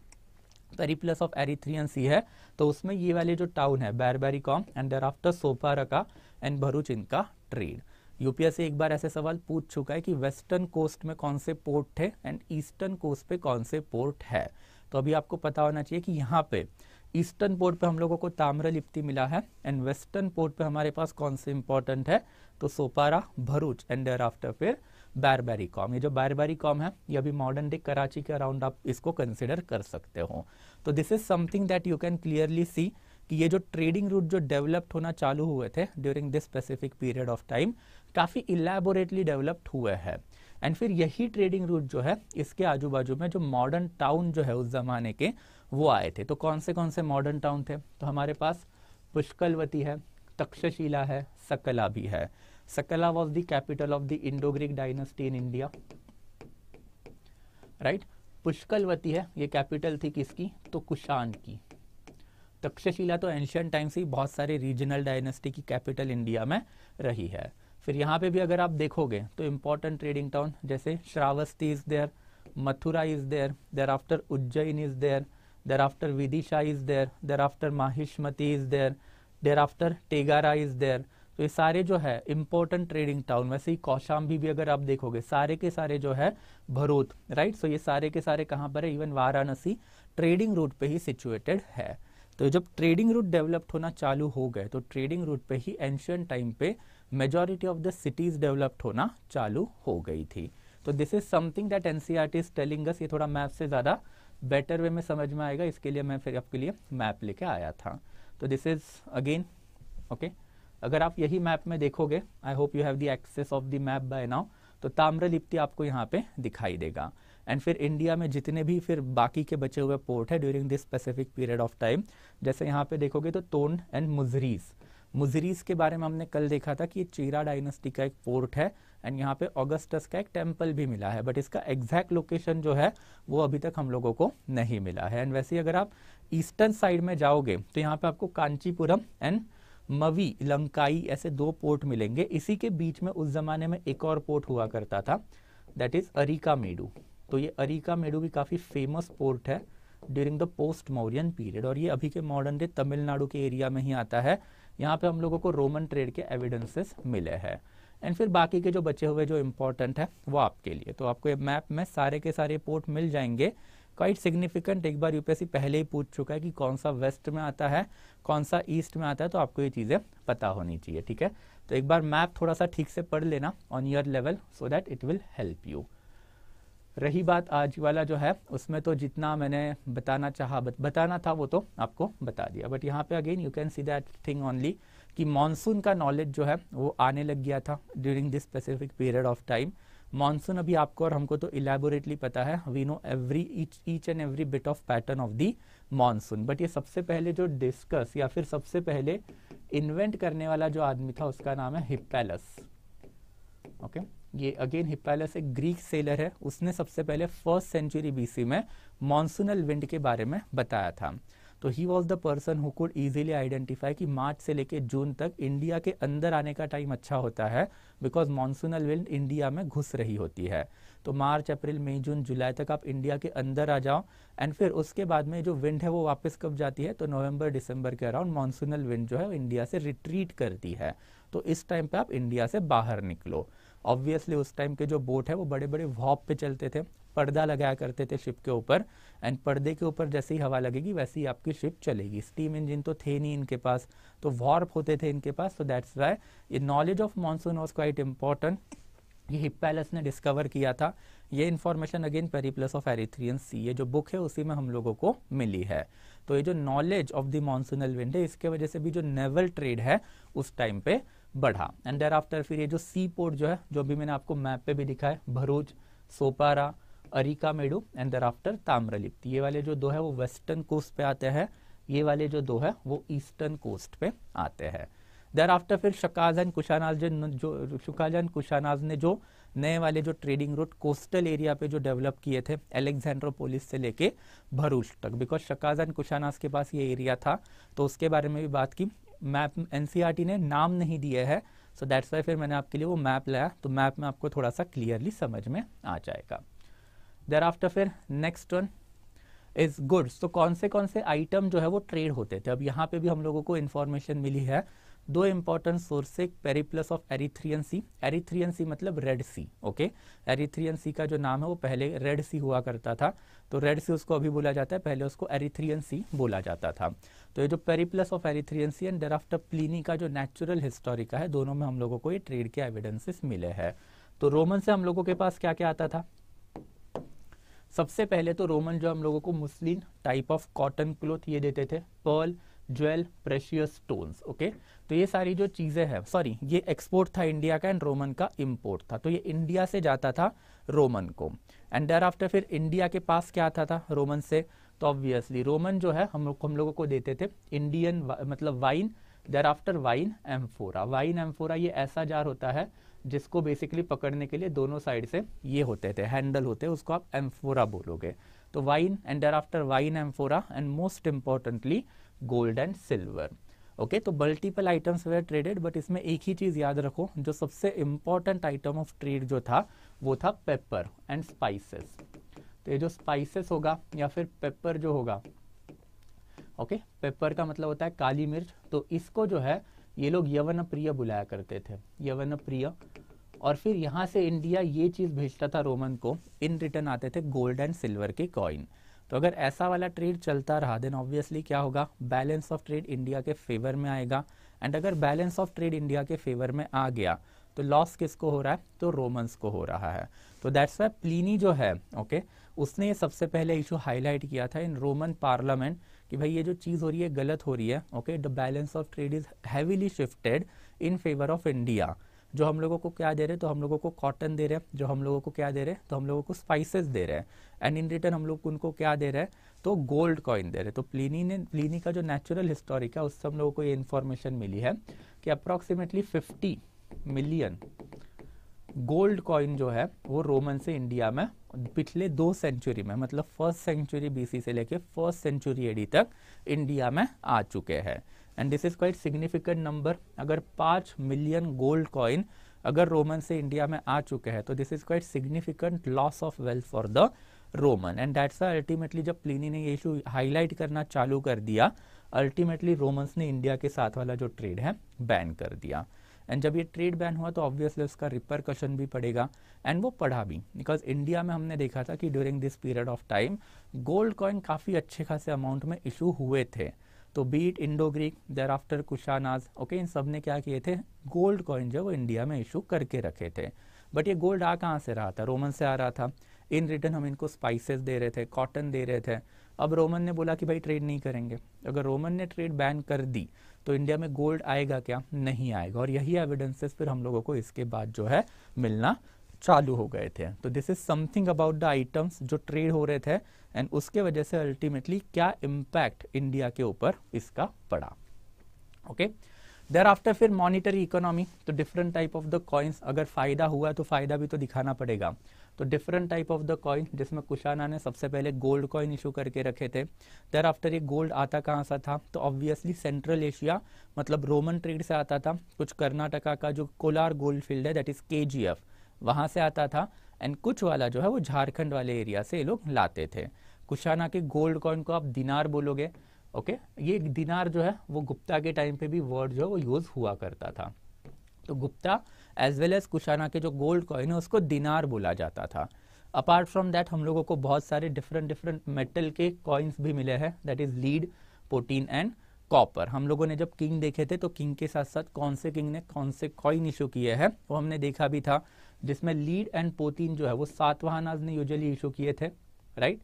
पेरीप्लस ऑफ़ एरिथ्रियन सी है तो उसमें ये वाले जो टाउन है Burberry com and there after का एंड भरूच इनका ट्रेड यूपीएससी एक बार ऐसे सवाल पूछ चुका है कि वेस्टर्न कोस्ट में कौन से पोर्ट थे एंड ईस्टर्न कोस्ट पे कौन से पोर्ट है? तो अभी आपको पता होना चाहिए कि यहाँ पे ईस्टर्न पोर्ट पे हम लोगों को ताम्रलिप्ति मिला है एंड वेस्टर्न पोर्ट पे हमारे पास कौन से इंपॉर्टेंट है? तो Sopara, Bharuch and there after फिर बैरबेरी कॉम। ये जो बैरबेरी कॉम है, ये अभी मॉडर्न डे कराची के अराउंड आप इसको कंसिडर कर सकते हो। तो this is something that you can clearly see कि ये जो ट्रेडिंग रूट जो डेवलप्ड होना चालू हुए थे during this specific period of time काफ़ी इलेबोरेटली डेवलप्ड हुए हैं। एंड फिर यही ट्रेडिंग रूट जो है, इसके आजू बाजू में जो मॉडर्न टाउन जो है उस जमाने के, वो आए थे। तो कौन से कौन से मॉडर्न टाउन थे? तो हमारे पास पुष्कलवती है, तक्षशिला है, सकला भी है। Sakala was the capital of the Indo Greek dynasty in India right Pushkalavati है, ये कैपिटल थी किसकी? तो कुशान की। तक्षशिला तो एंशियन टाइम से ही बहुत सारे रीजनल डायनेस्टी की कैपिटल इंडिया में रही है। फिर यहाँ पे भी अगर आप देखोगे तो इम्पोर्टेंट ट्रेडिंग टाउन जैसे Shravasti is there Mathura is there thereafter Ujjain is there thereafter Vidisha is there thereafter Mahishmati is there thereafter Tagara is there तो ये सारे जो है इंपॉर्टेंट ट्रेडिंग टाउन वैसे ही कौशाम्बी भी अगर आप देखोगे, सारे के सारे जो है भरूत राइट सो ये सारे के सारे कहाँ पर है? इवन वाराणसी ट्रेडिंग रूट पे ही सिचुएटेड है। तो जब ट्रेडिंग रूट डेवलप्ड होना चालू हो गए तो ट्रेडिंग रूट पे ही एंशियंट टाइम पे majority of the cities developed होना चालू हो गई थी। तो this is something that NCERT is telling ये थोड़ा मैप से ज़्यादा बेटर वे में समझ में आएगा, इसके लिए मैं फिर आपके लिए मैप लेके आया था। तो दिस इज़ अगेन ओके अगर आप यही मैप में देखोगे I hope you have the access of the map by now तो ताम्रलिप्ति आपको यहाँ पे दिखाई देगा। एंड फिर इंडिया में जितने भी फिर बाकी के बचे हुए पोर्ट है during this specific period of time जैसे यहाँ पे देखोगे तो तोन एंड मुजरीज मुजरीज के बारे में हमने कल देखा था कि ये चीरा डायनेस्टी का एक पोर्ट है एंड यहाँ पे ऑगस्टस का एक टेंपल भी मिला है बट इसका एग्जैक्ट लोकेशन जो है, वो अभी तक हम लोगों को नहीं मिला है। एंड वैसे अगर आप ईस्टर्न साइड में जाओगे तो यहाँ पे आपको कांचीपुरम एंड मवी, लंकाई ऐसे दो पोर्ट मिलेंगे। इसी के बीच में उस जमाने में एक और पोर्ट हुआ करता था दैट इज़ अरिका मेडू तो ये अरिका मेडू भी काफ़ी फ़ेमस पोर्ट है during the post Mauryan period और ये अभी के मॉडर्न डे तमिलनाडु के एरिया में ही आता है। यहाँ पे हम लोगों को रोमन ट्रेड के एविडेंसेस मिले हैं। एंड फिर बाकी के जो बचे हुए जो इम्पोर्टेंट है, वो आपके लिए। तो आपको ये मैप में सारे के सारे पोर्ट मिल जाएँगे। क्वाइट सिग्निफिकेंट एक बार यूपीएससी पहले ही पूछ चुका है कि कौन सा वेस्ट में आता है, कौन सा ईस्ट में आता है तो आपको ये चीज़ें पता होनी चाहिए, ठीक है? तो एक बार मैप थोड़ा सा ठीक से पढ़ लेना on your level so that it will help you रही बात आज वाला जो है उसमें तो जितना मैंने बताना चाहा बत, बताना था वो तो आपको बता दिया। बट यहाँ पे again you can see that thing only कि मानसून का नॉलेज जो है वो आने लग गया था during this specific period of time monsoon अभी आपको और हमको तो इलेबोरेटली पता है we know every each and every bit of pattern of the monsoon but ये सबसे पहले जो डिस्कस या फिर सबसे पहले इन्वेंट करने वाला जो आदमी था उसका नाम है हिप्पैलस ओके okay? ये अगेन हिप्पैलस एक ग्रीक सेलर है। उसने सबसे पहले फ़र्स्ट सेंचुरी बीसी में मॉनसूनल विंड के बारे में बताया था। तो he was the person who could easily identify कि मार्च से लेकर जून तक इंडिया के अंदर आने का टाइम अच्छा होता है बिकॉज़ मानसूनल विंड इंडिया में घुस रही होती है। तो मार्च, अप्रैल, मई, जून, जुलाई तक आप इंडिया के अंदर आ जाओ एंड फिर उसके बाद में जो विंड है वो वापस कब जाती है? तो नवंबर, दिसंबर के अराउंड मानसूनल विंड जो है इंडिया से रिट्रीट करती है। तो इस टाइम पे आप इंडिया से बाहर निकलो। ऑब्वियसली उस टाइम के जो बोट है, वो बड़े बड़े वॉप पे चलते थे, पर्दा लगाया करते थे शिप के ऊपर एंड पर्दे के ऊपर जैसे ही हवा लगेगी, वैसे ही आपकी शिप चलेगी। स्टीम इंजन तो थे नहीं इनके पास तो वॉर्प होते थे इनके पास तो दैट्स वाई ये knowledge of monsoon was quite important ये हिप्पैलस ने डिस्कवर किया था। ये information again Periplus of Erythraean sea ये जो बुक है, उसी में हम लोगों को मिली है। तो ये जो knowledge of the monsoonal wind है, इसके वजह से भी जो नेवल ट्रेड है, उस टाइम पे बढ़ा। एंड देर आफ्टर फिर ये जो सी पोर्ट जो है, जो भी मैंने आपको मैप पे भी दिखा है, Bharuch, Sopara Arikamedu and there after Tamralipta. ये वाले जो दो है, वो वेस्टर्न कोस्ट पे आते हैं। ये वाले जो दो है, वो ईस्टर्न कोस्ट पे आते हैं। देर आफ्टर फिर शकाज एंड कुशानाज जो शुकाज एंड कुशानाज ने जो नए वाले जो ट्रेडिंग रूट कोस्टल एरिया पे जो डेवलप किए थे एलेक्जेंड्रोपोलिस से लेके भरूच तक। बिकॉज़ शकाजन कुशानाज के पास ये एरिया था तो उसके बारे में भी बात की। मैप एन ने नाम नहीं दिया है। सो दैट्स वाई फिर मैंने आपके लिए वो मैप लाया। तो मैप में आपको थोड़ा सा क्लियरली समझ में आ जाएगा। देर आफ्टर फिर नेक्स्ट वन इज़ गुड्स तो कौन से कौन से आइटम जो है वो ट्रेड होते थे। अब यहाँ पे भी हम लोगों को इन्फॉर्मेशन मिली है। दो इंपॉर्टेंट सोर्स एक Periplus of Erythraean Sea Erythraean Sea मतलब Red Sea okay Erythraean Sea का जो नाम है वो पहले रेड सी हुआ करता था तो रेड सी उसको अभी बोला जाता है, पहले उसको एरिथ्रियन सी बोला जाता था। तो ये जो Periplus of Erythraean sea and thereafter Pliny का जो नेचुरल हिस्टोरिका है, दोनों में हम लोगों को ये ट्रेड के एविडेंसेस मिले हैं। तो रोमन से हम लोगों के पास क्या क्या आता था? सबसे पहले तो रोमन जो हम लोगों को muslin type of cotton cloth ये देते थे pearl jewel precious stones okay तो ये सारी जो चीज़ें हैं सॉरी ये एक्सपोर्ट था इंडिया का एंड रोमन का इम्पोर्ट था। तो ये इंडिया से जाता था रोमन को। एंड देर आफ्टर फिर इंडिया के पास क्या आता था रोमन से? तो ऑब्वियसली रोमन जो है, हम हम लोगों को देते थे इंडियन मतलब wine thereafter wine amphora wine amphora ये ऐसा जार होता है जिसको बेसिकली पकड़ने के लिए दोनों साइड से ये होते थे हैंडल होते हैं, उसको आप एम्फोरा बोलोगे। तो wine and thereafter wine amphora and most importantly gold and silver okay तो multiple items were traded but इसमें एक ही चीज़ याद रखो, जो सबसे इंपॉर्टेंट आइटम ऑफ़ ट्रेड जो था, वो था पेपर एंड स्पाइसेस तो ये जो स्पाइसेस होगा, या फिर पेपर जो होगा ओके okay? पेपर का मतलब होता है काली मिर्च तो इसको जो है, ये लोग यवन प्रिय बुलाया करते थे यवन प्रिय और फिर यहाँ से इंडिया ये चीज़ भेजता था रोमन को, इन रिटर्न आते थे गोल्ड एंड सिल्वर के कॉइन तो अगर ऐसा वाला ट्रेड चलता रहा देन ऑब्वियसली क्या होगा? बैलेंस ऑफ़ ट्रेड इंडिया के फेवर में आएगा। एंड अगर बैलेंस ऑफ़ ट्रेड इंडिया के फेवर में आ गया तो लॉस किसको हो रहा है? तो रोमन्स को हो रहा है। तो दैट्स वाई प्लीनी जो है ओके okay, उसने ये सबसे पहले इशू हाईलाइट किया था इन रोमन पार्लियामेंट कि भाई ये जो चीज़ हो रही है गलत हो रही है okay the balance of trade is heavily shifted in favour of India जो हम लोगों को क्या दे रहे हैं तो हम लोगों को कॉटन दे रहे हैं। जो हम लोगों को क्या दे रहे हैं तो हम लोगों को स्पाइसेस दे रहे हैं। एंड इन रिटर्न हम लोग उनको क्या दे रहे हैं तो गोल्ड कॉइन दे रहे हैं। तो प्लीनी ने प्लीनी का जो नेचुरल हिस्टोरिक है, उससे हम लोगों को ये इन्फॉर्मेशन मिली है कि approximately fifty million gold coin जो है, वो रोमन से इंडिया में पिछले दो सेंचुरी में मतलब फ़र्स्ट सेंचुरी बीसी से लेके फ़र्स्ट सेंचुरी एडी तक इंडिया में आ चुके हैं। And this is quite significant number अगर पाँच मिलियन गोल्ड कॉइन अगर रोमन से इंडिया में आ चुके हैं तो this is quite significant loss of wealth for the Roman and that's ultimately जब प्लीनी ने ये इशू हाईलाइट करना चालू कर दिया अल्टीमेटली रोमन्स ने इंडिया के साथ वाला जो ट्रेड है बैन कर दिया. एंड जब ये ट्रेड बैन हुआ तो ऑब्वियसली उसका रिपरकशन भी पड़ेगा. एंड वो पढ़ा भी बिकॉज़ इंडिया में हमने देखा था कि during this period of time gold coin काफ़ी अच्छे खासे अमाउंट में इशू हुए थे. तो be it Indo Greek thereafter Kushanas okay इन सबने क्या किए थे? गोल्ड कॉइन जो वो इंडिया में इशू करके रखे थे। बट ये गोल्ड आ कहाँ से रहा था? रोमन से आ रहा था। इन रिटर्न हम इनको स्पाइसेस दे रहे थे कॉटन दे रहे थे। अब रोमन ने बोला कि भाई ट्रेड नहीं करेंगे। अगर रोमन ने ट्रेड बैन कर दी तो इंडिया में गोल्ड आएगा क्या? नहीं आएगा। और यही एविडेंसेस फिर हम लोगों को इसके बाद जो है मिलना चालू हो गए थे। तो this is something about the items जो ट्रेड हो रहे थे एंड उसके वजह से अल्टीमेटली क्या इम्पैक्ट इंडिया के ऊपर इसका पड़ा। ओके देर आफ्टर फिर मॉनिटरी इकोनॉमी तो different type of the coins अगर फ़ायदा हुआ तो फ़ायदा भी तो दिखाना पड़ेगा। तो different type of the coin जिसमें कुशाना ने सबसे पहले गोल्ड कॉइन इशू करके रखे थे। देर आफ्टर ये गोल्ड आता कहाँ सा था? तो ऑब्वियसली सेंट्रल एशिया मतलब रोमन ट्रेड से आता था। कुछ कर्नाटका का जो कोलार गोल्ड फ़ील्ड है that is K G F वहाँ से आता था एंड कुछ वाला जो है वो झारखंड वाले एरिया से ये लोग लाते थे। कुशाना के गोल्ड कॉइन को आप दिनार बोलोगे ओके ये दिनार जो है, वो गुप्ता के टाइम पे भी वर्ड जो है वो यूज़ हुआ करता था। तो Gupta as well as Kushana के जो गोल्ड कॉइन है, उसको दिनार बोला जाता था। अपार्ट फ्रॉम दैट हम लोगों को बहुत सारे डिफरेंट डिफरेंट मेटल के कॉइन्स भी मिले हैं that is lead potin and copper हम लोगों ने जब किंग देखे थे तो किंग के साथ साथ कौन से किंग ने, कौन से कॉइन इशू किए हैं, वो हमने देखा भी था। जिसमें लीड एंड पोतीन जो है, वो सातवाहनाज ने यूजुअली इशू किए थे राइट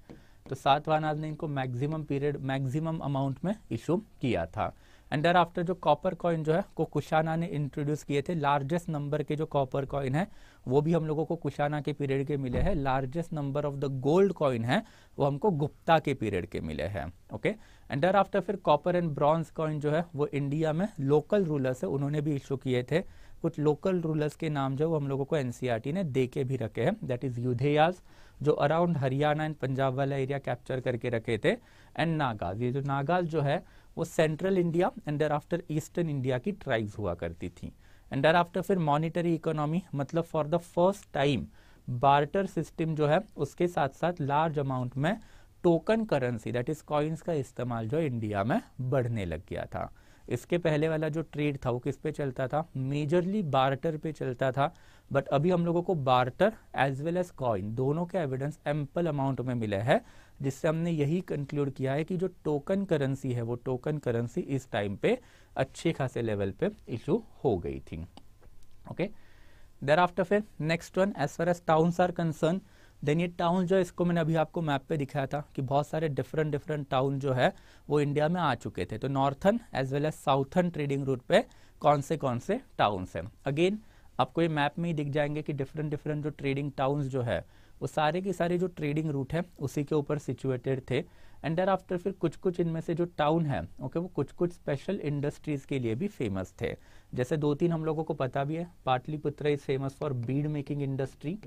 तो सातवाहनाज ने इनको मैक्सिमम पीरियड मैक्सिमम अमाउंट में इशू किया था। एंड आफ्टर जो कॉपर कॉइन जो है, को कुशाना ने इंट्रोड्यूस किए थे लार्जेस्ट नंबर के जो कॉपर कॉइन है, वो भी हम लोगों को कुशाना के पीरियड के मिले हैं। Largest number of the gold coin है, वो हमको गुप्ता के पीरियड के मिले हैं ओके एंड आफ्टर फिर कॉपर एंड ब्रॉन्ज कॉइन जो है, वो इंडिया में लोकल रूलर्स है उन्होंने भी इशू किए थे। कुछ लोकल रूलर्स के नाम जो हम लोगों को एनसीईआरटी ने दे के भी रखे हैं। दैट इज़ यूधेयाज जो अराउंड हरियाणा एंड पंजाब वाला एरिया कैप्चर करके रखे थे एंड नागाज ये जो नागाज जो है, वो central India and after eastern India की ट्राइब्स हुआ करती थी। एंड आफ्टर फिर मॉनिटरी इकोनॉमी मतलब for the first time barter system जो है, उसके साथ साथ लार्ज अमाउंट में token currency that is coins का इस्तेमाल जो इंडिया में बढ़ने लग गया था। इसके पहले वाला जो ट्रेड था, वो किस पे चलता था? मेजरली बार्टर पे चलता था बट अभी हम लोगों को barter as well as coin दोनों के एविडेंस एम्पल अमाउंट में मिले हैं, जिससे हमने यही कंक्लूड किया है कि जो टोकन करेंसी है, वो टोकन करेंसी इस टाइम पे अच्छे खासे लेवल पे इशू हो गई थी। ओके देर आफ्टर फिर next one as far as towns are concern then ये टाउन जो है इसको मैंने अभी आपको मैप पे दिखाया था कि बहुत सारे डिफरेंट डिफरेंट टाउन जो है वो इंडिया में आ चुके थे। तो northern as well as southern trading route पे कौन से कौन से टाउन्स हैं? अगेन आपको ये मैप में ही दिख जाएँगे कि डिफरेंट डिफरेंट जो ट्रेडिंग टाउन्स जो है वो सारे के सारे जो ट्रेडिंग रूट है उसी के ऊपर सिचुएटेड थे। एंड देर आफ्टर फिर कुछ कुछ इनमें से जो टाउन है ओके okay, वो कुछ कुछ स्पेशल इंडस्ट्रीज़ के लिए भी फ़ेमस थे। जैसे दो तीन हम लोगों को पता भी है Pataliputra is famous for bead making industry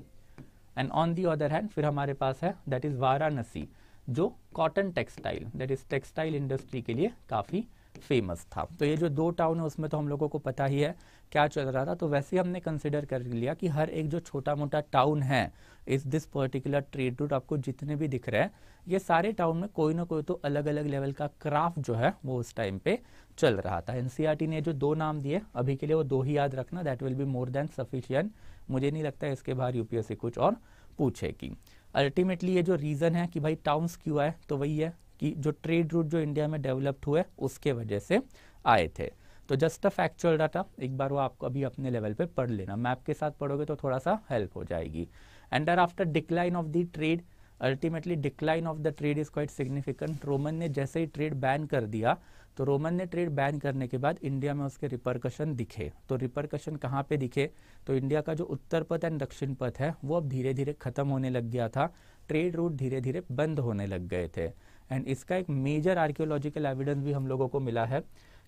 and on the other hand फिर हमारे पास है दैट इज़ वाराणसी, जो cotton textile that is textile industry के लिए काफ़ी फ़ेमस था। तो ये जो दो टाउन है, उसमें तो हम लोगों को पता ही है क्या चल रहा था। तो वैसे हमने कंसिडर कर लिया कि हर एक जो छोटा मोटा टाउन है, इस दिस पर्टिकुलर ट्रेड रूट आपको जितने भी दिख रहे हैं, ये सारे टाउन में कोई ना कोई तो अलग अलग लेवल का क्राफ्ट जो है, वो उस टाइम पे चल रहा था। एनसीईआरटी ने जो दो नाम दिए, अभी के लिए वो दो ही याद रखना that will be more than sufficient मुझे नहीं लगता है इसके बाहर यूपीएससी कुछ और पूछेगी। अल्टीमेटली ये जो रीज़न है कि भाई टाउन्स क्यों आए तो वही है कि जो ट्रेड रूट जो इंडिया में डेवलप्ड हुए, उसके वजह से आए थे। तो जस्ट अ फैक्चुअल डाटा एक बार वो आपको अभी अपने लेवल पे पढ़ लेना। मैप के साथ पढ़ोगे तो थोड़ा सा हेल्प हो जाएगी। And uh after decline of the trade ultimately decline of the trade is quite significant Roman ने जैसे ही ट्रेड बैन कर दिया तो रोमन ने ट्रेड बैन करने के बाद इंडिया में उसके रिपरकशन दिखे। तो रिपरकशन कहाँ पे दिखे? तो इंडिया का जो उत्तर पथ एंड दक्षिण पथ है, वो अब धीरे धीरे खत्म होने लग गया था। ट्रेड रूट धीरे धीरे बंद होने लग गए थे। एंड इसका एक मेजर आर्कियोलॉजिकल एविडेंस भी हम लोगों को मिला है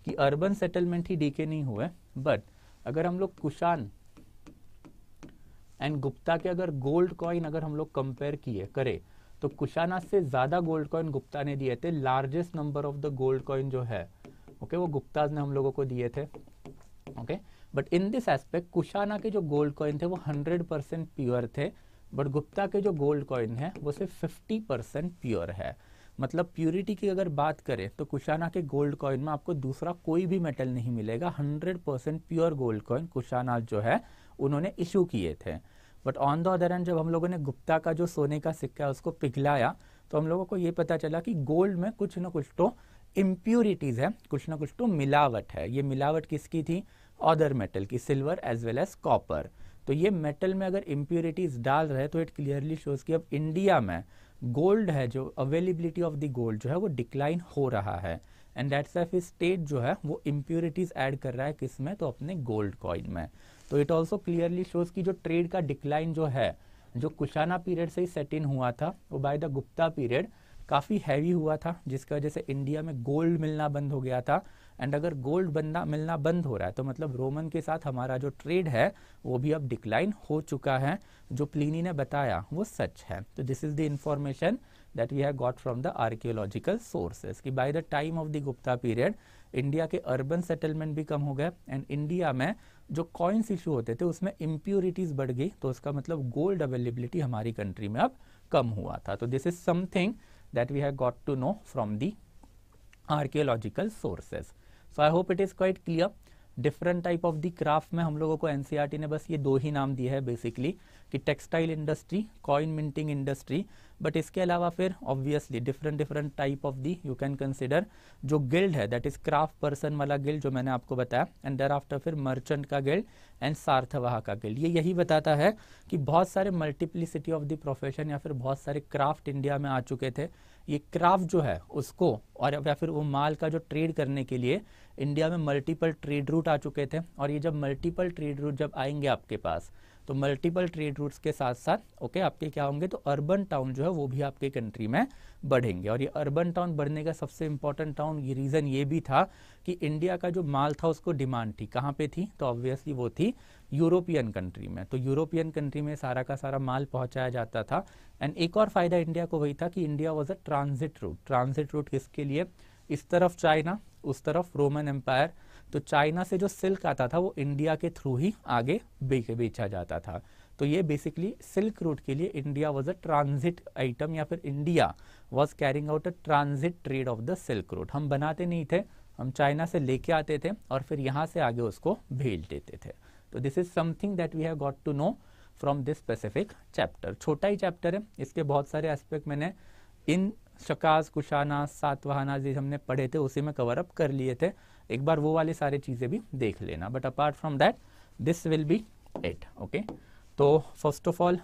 कि अर्बन सेटलमेंट ही डीके नहीं हुए, बट अगर हम लोग कुशान एंड गुप्ता के अगर गोल्ड कॉइन अगर हम लोग कंपेयर किए, करें तो कुशाना से ज़्यादा गोल्ड कॉइन गुप्ता ने दिए थे largest number of the gold coin जो है ओके वो गुप्ता ने हम लोगों को दिए थे okay but in this aspect Kushana के जो गोल्ड कॉइन थे, वो 100 परसेंट प्योर थे बट गुप्ता के जो गोल्ड कॉइन है, वो सिर्फ़ 50 परसेंट प्योर है। मतलब प्योरिटी की अगर बात करें तो कुशाना के गोल्ड कॉइन में आपको दूसरा कोई भी मेटल नहीं मिलेगा hundred percent pure gold coin Kushana जो है, उन्होंने इशू किए थे। But on the other hand जब हम लोगों ने गुप्ता का जो सोने का सिक्का उसको पिघलाया तो हम लोगों को ये पता चला कि गोल्ड में कुछ ना कुछ तो इम्प्योरिटीज़ है, कुछ ना कुछ तो मिलावट है। ये मिलावट किसकी थी? अदर मेटल की silver as well as copper तो ये मेटल में अगर इम्प्योरिटीज़ डाल रहे तो इट क्लियरली शोज़ कि अब इंडिया में गोल्ड है जो अवेलेबिलिटी ऑफ़ द गोल्ड जो है, वो डिक्लाइन हो रहा है। एंड दैट्स एफ़ स्टेट जो है, वो इम्प्योरिटीज ऐड कर रहा है किसमें? तो अपने गोल्ड कॉइन में। तो इट ऑल्सो क्लियरली शोज़ की जो ट्रेड का डिक्लाइन जो है, जो कुशाना पीरियड से ही सेट इन हुआ था, वो बाय द गुप्ता पीरियड काफ़ी हैवी हुआ था, जिसकी वजह से इंडिया में गोल्ड मिलना बंद हो गया था। एंड अगर गोल्ड बनना मिलना बंद हो रहा है तो मतलब रोमन के साथ हमारा जो ट्रेड है, वो भी अब डिक्लाइन हो चुका है। जो प्लीनी ने बताया, वो सच है। तो this is the information that we have got from the archaeological sources कि by the time of the Gupta period India के अर्बन सेटलमेंट भी कम हो गए एंड इंडिया में जो कॉइन्स इशू होते थे, उसमें इम्प्योरिटीज बढ़ गई तो उसका मतलब गोल्ड अवेलेबिलिटी हमारी कंट्री में अब कम हुआ था। तो this is something that we have got to know from the archaeological sources so I hope it is quite clear different type of the craft में हम लोगों को एनसीईआरटी ने बस ये दो ही नाम दिए हैं बेसिकली कि textile industry coin minting industry but इसके अलावा फिर obviously different different type of the you can consider जो गिल्ड है दैट इज़ क्राफ्ट पर्सन वाला गिल्ड जो मैंने आपको बताया एंड देर आफ्टर फिर मर्चेंट का गिल्ड एंड सार्थवाह का गिल्ड ये यही बताता है कि बहुत सारे मल्टीप्लिसिटी ऑफ़ द प्रोफेशन या फिर बहुत सारे क्राफ्ट इंडिया में आ चुके थे। ये क्राफ्ट जो है, उसको और या फिर वो माल का जो ट्रेड करने के लिए इंडिया में मल्टीपल ट्रेड रूट आ चुके थे। और ये जब मल्टीपल ट्रेड रूट जब आएँगे आपके पास तो मल्टीपल ट्रेड रूट्स के साथ साथ ओके आपके क्या होंगे? तो अर्बन टाउन जो है, वो भी आपके कंट्री में बढ़ेंगे। और ये अर्बन टाउन बढ़ने का सबसे इंपॉर्टेंट टाउन ये रीज़न ये भी था कि इंडिया का जो माल था, उसको डिमांड थी। कहाँ पे थी? तो ऑब्वियसली वो थी यूरोपियन कंट्री में। तो यूरोपियन कंट्री में सारा का सारा माल पहुँचाया जाता था। एंड एक और फ़ायदा इंडिया को वही था कि India was a transit route transit route किसके लिए? इस तरफ़ चाइना उस तरफ़ रोमन एम्पायर तो चाइना से जो सिल्क आता था वो इंडिया के थ्रू ही आगे बेचा जाता था। तो ये बेसिकली सिल्क रूट के लिए India was a transit item या फिर India was carrying out a transit trade of the silk route हम बनाते नहीं थे, हम चाइना से लेके आते थे और फिर यहाँ से आगे उसको भेज देते थे। तो this is something that we have got to know from this specific chapter छोटा ही चैप्टर है, इसके बहुत सारे एस्पेक्ट मैंने इन शकाज, कुशाना, सातवाहना जो हमने पढ़े थे, उसी में कवर अप कर लिए थे। एक बार वो वाले सारे चीज़ें भी देख लेना but apart from that this will be it okay तो first of all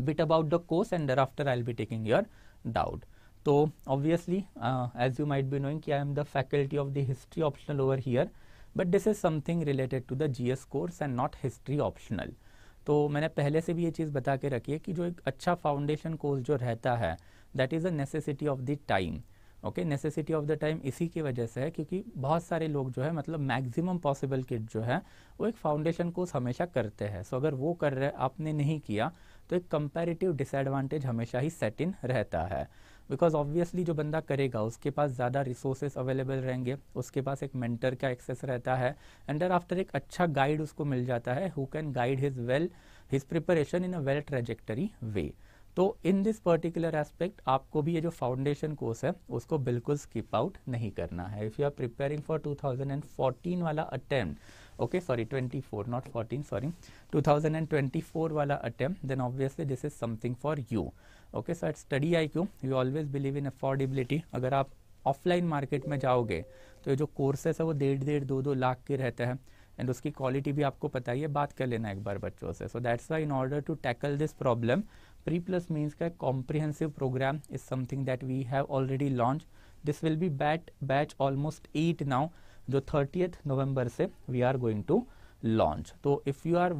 bit about the course and thereafter I'll be taking your doubt तो obviously as you might be knowing कि I am the faculty of the history optional over here but this is something related to the G S course and not history optional तो मैंने पहले से भी ये चीज़ बता के रखी है कि जो एक अच्छा फाउंडेशन कोर्स जो रहता है that is a necessity of the time okay necessity of the time इसी की वजह से है क्योंकि बहुत सारे लोग जो है मतलब मैक्सिमम पॉसिबल किट जो है वो एक फाउंडेशन कोर्स हमेशा करते हैं। सो so, अगर वो कर रहे आपने नहीं किया तो एक कंपेरेटिव डिसएडवांटेज हमेशा ही सेट इन रहता है। बिकॉज़ ऑब्वियसली जो बंदा करेगा उसके पास ज़्यादा रिसोर्सेज अवेलेबल रहेंगे उसके पास एक मेंटर का एक्सेस रहता है एंड आफ्टर एक अच्छा गाइड उसको मिल जाता है who can guide his well his preparation in a well trajectory way तो इन दिस पर्टिकुलर एस्पेक्ट आपको भी ये जो फाउंडेशन कोर्स है, उसको बिल्कुल स्किप आउट नहीं करना है। If you are preparing for 2014 वाला attempt okay sorry 24 not 14 sorry 2024 वाला attempt then obviously this is something for you okay so at study I Q you always believe in affordability अगर आप ऑफलाइन मार्केट में जाओगे तो ये जो कोर्सेस है, वो डेढ़ डेढ़, दो दो लाख के रहते हैं। एंड उसकी क्वालिटी भी आपको पता ही है, बात कर लेना एक बार बच्चों से। So that's why in order to tackle this problem pre plus mains का comprehensive programme is something that we have already launch this will be bat batch almost at now जो थर्टीथ नवंबर से we are going to launch तो if you are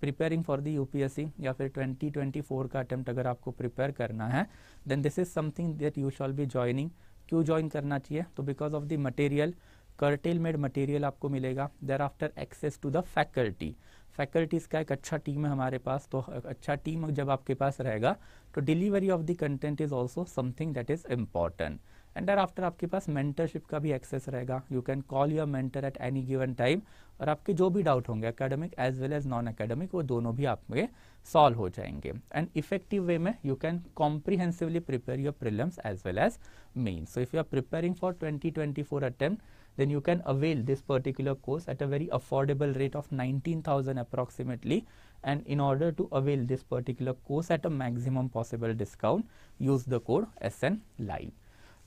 preparing for the UPSC या फिर 2024 का अटेम्प्ट अगर आपको प्रिपेयर करना है then this is something that you shall be joining क्यों ज्वाइन करना चाहिए? तो because of the material cartel made material आपको मिलेगा. Thereafter access to the faculty faculties का एक अच्छा टीम है हमारे पास तो अच्छा टीम जब आपके पास रहेगा तो delivery of the content is also something that is important. And thereafter आपके पास मेंटरशिप का भी एक्सेस रहेगा। You can call your mentor at any given time, और आपके जो भी डाउट होंगे, academic as well as non academic, वो दोनों भी आपके सॉल्व हो जाएँगे। एंड इफ़ेक्टिव वे में you can comprehensively prepare your prelims as well as main so if you are preparing for 2024 attempt then you can avail this particular course at a very affordable rate of 19000 approximately and in order to avail this particular course at a maximum possible discount use the code SN live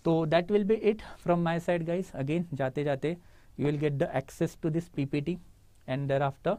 so that will be it from my side guys again jate jate you will get the access to this PPT and thereafter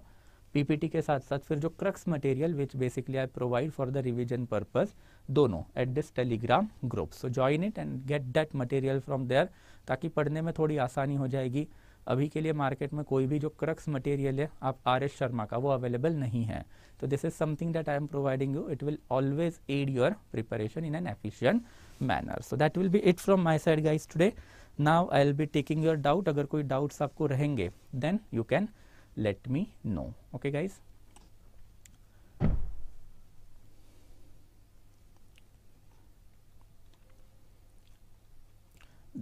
PPT के साथ साथ फिर जो crux material which basically I provide for the revision purpose दोनों at this Telegram group so join it and get that material from there ताकि पढ़ने में थोड़ी आसानी हो जाएगी। अभी के लिए मार्केट में कोई भी जो क्रक्स मटेरियल है, आप आर एस शर्मा का, वो अवेलेबल नहीं है। तो this is something that I am providing you it will always aid your preparation in an efficient manner so that will be it from my side guys today now I will be taking your doubt अगर कोई डाउट्स आपको रहेंगे then you can let me know okay guys?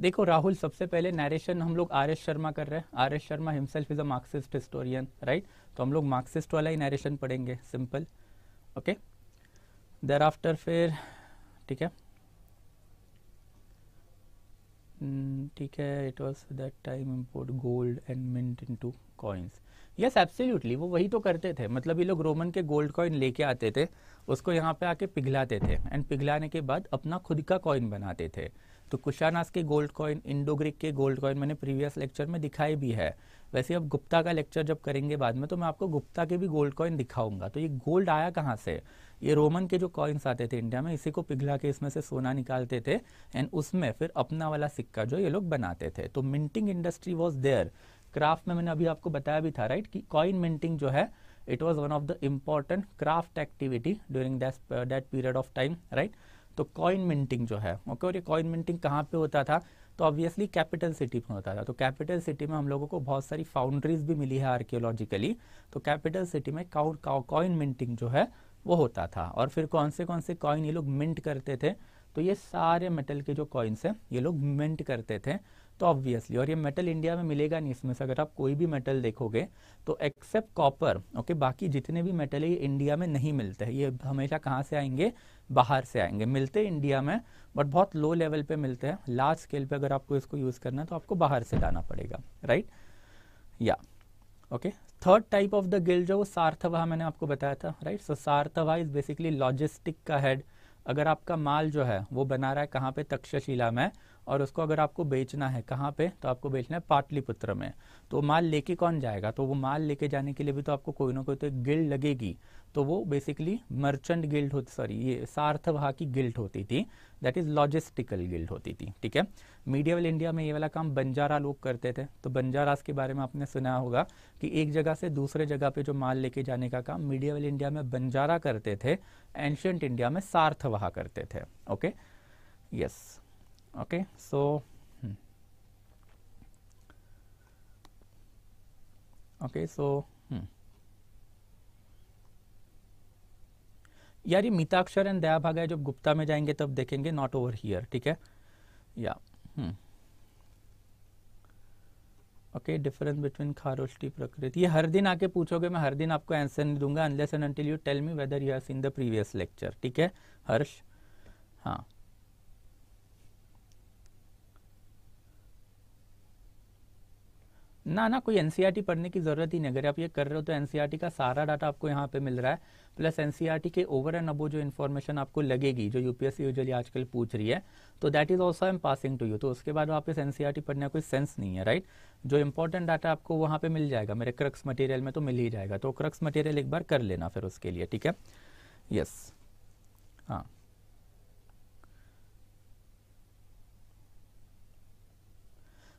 देखो, राहुल, सबसे पहले नरेशन हम लोग आर एस शर्मा कर रहे हैं। R S Sharma himself is a Marxist historian right तो हम लोग मार्क्सिस्ट वाला ही नरेशन पढ़ेंगे सिंपल ओके देर आफ्टर फिर, ठीक है? ठीक है it was that time import gold and mint into coins yes absolutely वो वही तो करते थे। मतलब ये लोग रोमन के गोल्ड कॉइन लेके आते थे, उसको यहाँ पे आके पिघलाते थे। एंड पिघलाने के बाद अपना खुद का कॉइन बनाते थे। तो कुशानास के गोल्ड कॉइन इंडो इंडोग्रिक के गोल्ड कॉइन मैंने प्रीवियस लेक्चर में दिखाई भी है। वैसे अब गुप्ता का लेक्चर जब करेंगे बाद में तो मैं आपको गुप्ता के भी गोल्ड कॉइन दिखाऊँगा। तो ये गोल्ड आया कहाँ से? ये रोमन के जो कॉइन्स आते थे इंडिया में, इसी को पिघला के इसमें से सोना निकालते थे एंड उसमें फिर अपना वाला सिक्का जो ये लोग बनाते थे। तो minting industry was there craft में मैंने अभी आपको बताया भी था राइट कि कॉइन मिंटिंग जो है it was one of the important craft activity during that period of time right तो कॉइन मिंटिंग जो है ओके और ये कॉइन मिंटिंग कहाँ पे होता था? तो ऑब्वियसली कैपिटल सिटी में होता था। तो कैपिटल सिटी में हम लोगों को बहुत सारी फाउंड्रीज भी मिली है आर्कियोलॉजिकली तो कैपिटल सिटी में कॉइन मिंटिंग जो है, वो होता था। और फिर कौन से कौन से कॉइन ये लोग मिंट करते थे? तो ये सारे मेटल के जो कॉइन्स हैं, ये लोग मिंट करते थे। तो ऑब्वियसली और ये मेटल इंडिया में मिलेगा नहीं इसमें से। अगर आप कोई भी मेटल देखोगे तो एक्सेप्ट कॉपर ओके बाकी जितने भी मेटल है, ये इंडिया में नहीं मिलते। हैं ये हमेशा कहाँ से आएँगे? बाहर से आएँगे। मिलते इंडिया में बट बहुत लो लेवल पे मिलते हैं। लार्ज स्केल पे अगर आपको इसको यूज़ करना है तो आपको बाहर से लाना पड़ेगा राइट या okay third type of the guild जो वो सार्थवा मैंने आपको बताया था right so sarthavaha is basically logistic का हेड अगर आपका माल जो है, वो बना रहा है कहाँ पे? तक्षशिला में। और उसको अगर आपको बेचना है कहाँ पे तो आपको बेचना है पाटलिपुत्र में। तो माल लेके कौन जाएगा? तो वो माल लेके जाने के लिए भी तो आपको कोई ना कोई तो एक गिल्ड लगेगी। तो वो बेसिकली मर्चेंट गिल्ड होती सॉरी ये सार्थवाह की गिल्ड होती थी। दैट इज़ लॉजिस्टिकल गिल्ड होती थी, ठीक है? मीडियावल इंडिया में ये वाला काम बंजारा लोग करते थे। तो बंजारास के बारे में आपने सुना होगा कि एक जगह से दूसरे जगह पे जो माल लेके जाने का काम मीडियावल इंडिया में बंजारा करते थे। एंशियंट इंडिया में सार्थवाह करते थे okay yes okay, so hmm. okay, so hmm. यार ये मिताक्षर एंड दया भागा जब गुप्ता में जाएँगे तब देखेंगे नॉट ओवर हियर ठीक है? या ओके डिफरेंस बिटवीन खारोष्टी प्रकृति ये हर दिन आके पूछोगे, मैं हर दिन आपको आंसर नहीं दूँगा unless and until you tell me whether you have seen the previous lecture ठीक है? हर्ष? हाँ. ना ना, कोई एनसीईआरटी e पढ़ने की ज़रूरत ही नहीं, अगर आप ये कर रहे हो तो एनसीईआरटी e का सारा डाटा आपको यहाँ पे मिल रहा है प्लस एनसीईआरटी के ओवर एंड अबो जो इन्फॉर्मेशन आपको लगेगी, जो यूपीएससी यूजली आजकल पूछ रही है तो that is also am passing to you तो उसके बाद वापस एनसीईआरटी पढ़ने का कोई सेंस नहीं है राइट जो इंपॉर्टेंट डाटा आपको वहाँ पे मिल जाएगा, मेरे क्रक्स मटेरियल में तो मिल ही जाएगा तो क्रक्स मटेरियल एक बार कर लेना फिर उसके लिए, ठीक है? यस हाँ.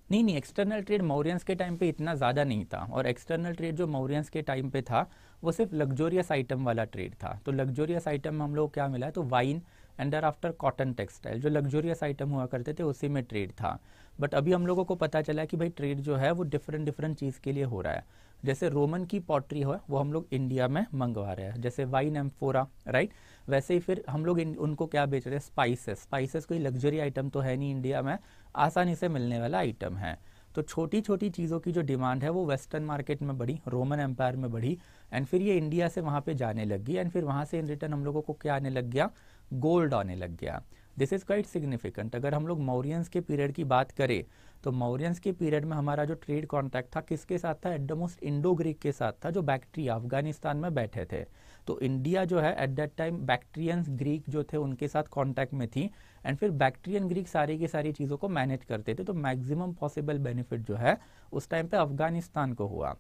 नहीं नहीं एक्सटर्नल ट्रेड मौरियंस के टाइम पे इतना ज़्यादा नहीं था और एक्सटर्नल ट्रेड जो मौरियंस के टाइम पे था, वो सिर्फ़ लग्जोरियस आइटम वाला ट्रेड था। तो लग्जोरियस आइटम में हम लोग क्या मिला है? तो wine and there after cotton textile जो लग्जोरियस आइटम हुआ करते थे, उसी में ट्रेड था। बट अभी हम लोगों को पता चला कि भाई ट्रेड जो है, वो डिफरेंट डिफरेंट चीज़ के लिए हो रहा है। जैसे रोमन की पॉटरी हो, वो हम लोग इंडिया में मंगवा रहे हैं। जैसे वाइन एम्फोरा राइट वैसे ही फिर हम लोग उनको क्या बेच रहे हैं? स्पाइसेस स्पाइसेस कोई लग्जरी आइटम तो है नहीं इंडिया में। आसानी से मिलने वाला आइटम है। तो छोटी छोटी चीज़ों की जो डिमांड है, वो वेस्टर्न मार्केट में बढ़ी रोमन एम्पायर में बढ़ी एंड फिर ये इंडिया से वहाँ पे जाने लग गई एंड फिर वहाँ से इन रिटर्न हम लोगों को क्या आने लग गया? गोल्ड आने लग गया। दिस इज़ क्वाइट सिग्निफिकेंट अगर हम लोग मौरियंस के पीरियड की बात करें तो मौरियंस के पीरियड में हमारा जो ट्रेड कॉन्टैक्ट था, किसके साथ था? At the most Indo Greek के साथ था, जो बैक्ट्रिया अफ़गानिस्तान में बैठे थे। तो इंडिया जो है at that time Bactrians Greek जो थे, उनके साथ कॉन्टैक्ट में थी। एंड फिर बैक्ट्रियन ग्रीक सारी की सारी चीज़ों को मैनेज करते थे। तो मैक्सिमम पॉसिबल बेनिफिट जो है, उस टाइम पे अफ़गानिस्तान को हुआ।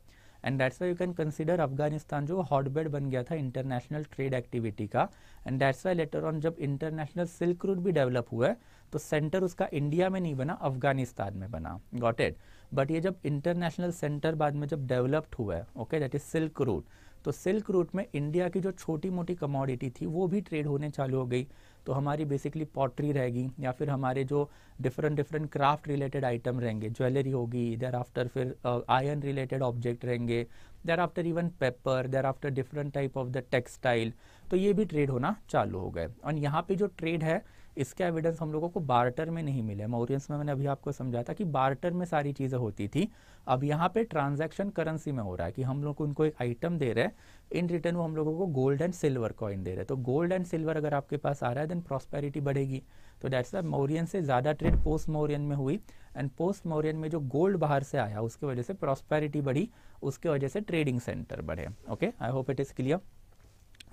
And that's why you can consider Afghanistan जो हॉटबेड बन गया था इंटरनेशनल ट्रेड एक्टिविटी का। And that's why later on जब इंटरनेशनल सिल्क रूट भी डेवलप हुआ है तो सेंटर उसका इंडिया में नहीं बना अफ़गानिस्तान में बना। गॉट इट बट ये जब इंटरनेशनल सेंटर बाद में जब डेवलप्ड हुआ है okay that is silk route तो सिल्क रूट में इंडिया की जो छोटी मोटी कमोडिटी थी, वो भी ट्रेड होने चालू हो गई। तो हमारी बेसिकली पॉटरी रहेगी या फिर हमारे जो different different craft related item रहेंगे ज्वेलरी होगी देर आफ्टर फिर आयरन रिलेटेड ऑब्जेक्ट रहेंगे thereafter even paper thereafter different type of the textile तो ये भी ट्रेड होना चालू हो गए। और यहाँ पे जो ट्रेड है इसका एविडेंस हम लोगों को बार्टर में नहीं मिले। मौरियंस में मैंने अभी आपको समझा था कि बार्टर में सारी चीज़ें होती थी। अब यहाँ पे ट्रांजैक्शन करेंसी में हो रहा है कि हम लोग उनको एक आइटम दे रहे हैं। इन रिटर्न वो हम लोगों को गोल्ड एंड सिल्वर कॉइन दे रहे हैं। तो गोल्ड एंड सिल्वर अगर आपके पास आ रहा है देन प्रॉस्पेरिटी बढ़ेगी। तो डेट्स मौरियन से ज़्यादा ट्रेड पोस्ट मौरियन में हुई। एंड पोस्ट मौरियन में जो गोल्ड बाहर से आया, उसकी वजह से प्रॉस्पेरिटी बढ़ी। उसके वजह से ट्रेडिंग सेंटर बढ़े। Okay I hope it is clear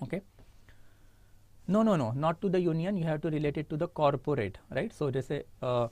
okay no no no not to the union you have to relate it to the corporate right? So जैसे uh,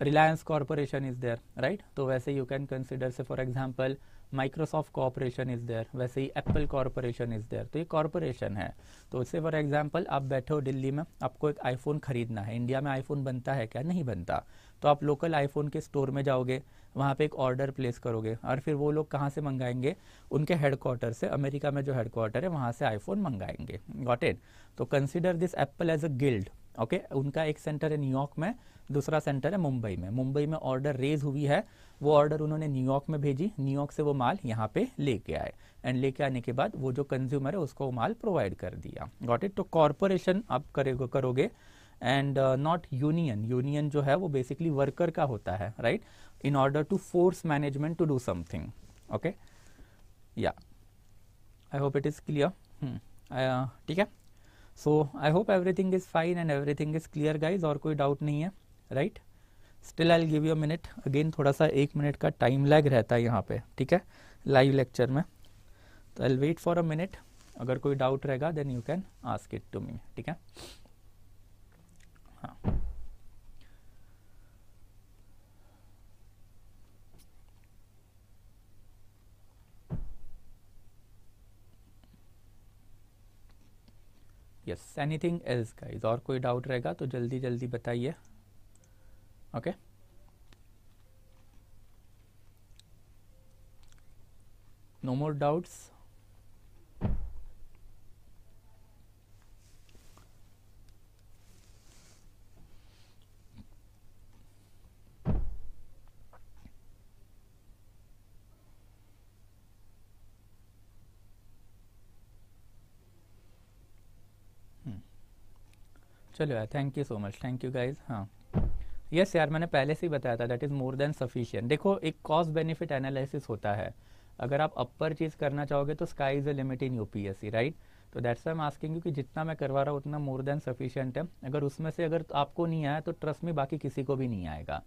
Reliance Corporation is there right? तो वैसे you can consider say for example Microsoft corporation is there वैसे ही एप्पल कॉरपोरेशन इज़ देयर तो ये कॉरपोरेशन है। तो इससे फॉर एग्जांपल आप बैठे हो दिल्ली में आपको एक आईफोन खरीदना है। इंडिया में आईफोन बनता है क्या? नहीं बनता। तो आप लोकल आईफोन के स्टोर में जाओगे वहाँ पे एक ऑर्डर प्लेस करोगे और फिर वो लोग कहाँ से मंगाएँगे? उनके हेडक्वार्टर से अमेरिका में जो हेडक्वार्टर है वहाँ से आईफोन मंगाएँगे। गॉट इट तो consider this Apple as a guild okay उनका एक सेंटर है न्यूयॉर्क में, दूसरा सेंटर है मुंबई में. मुंबई में ऑर्डर रेज हुई है. वो ऑर्डर उन्होंने न्यूयॉर्क में भेजी. न्यूयॉर्क से वो माल यहाँ पे लेके आए. एंड लेके आने के बाद वो जो कंज्यूमर है उसको वो माल प्रोवाइड कर दिया. गॉट इट तो कॉरपोरेशन आप करेगो. करोगे एंड नॉट यूनियन यूनियन जो है वो बेसिकली वर्कर का होता है right in order to force management to do something okay या I hope it is clear ठीक है? So I hope everything is fine and everything is clear guys और कोई डाउट नहीं है right still I give you minute again थोड़ा सा एक मिनट का टाइम लैग रहता है यहाँ पे, ठीक है? लाइव लेक्चर में. तो I wait for a minute अगर कोई डाउट रहेगा then you can ask it to me ठीक है? हाँ। यस एनीथिंग एल्स गाइस और कोई डाउट रहेगा तो जल्दी जल्दी बताइए। ओके नो मोर डाउट्स चलो यार thank you so much thank you guys हाँ। यस यार, मैंने पहले से ही बताया था that is more than sufficient देखो, एक कॉस्ट बेनिफिट एनालिसिस होता है। अगर आप अपर चीज़ करना चाहोगे तो sky is a limit in UPSC right तो that's I am asking you कि जितना मैं करवा रहा हूँ, उतना मोर देन सफिशियंट है। अगर उसमें से अगर आपको नहीं आया तो ट्रस्ट में बाकी किसी को भी नहीं आएगा।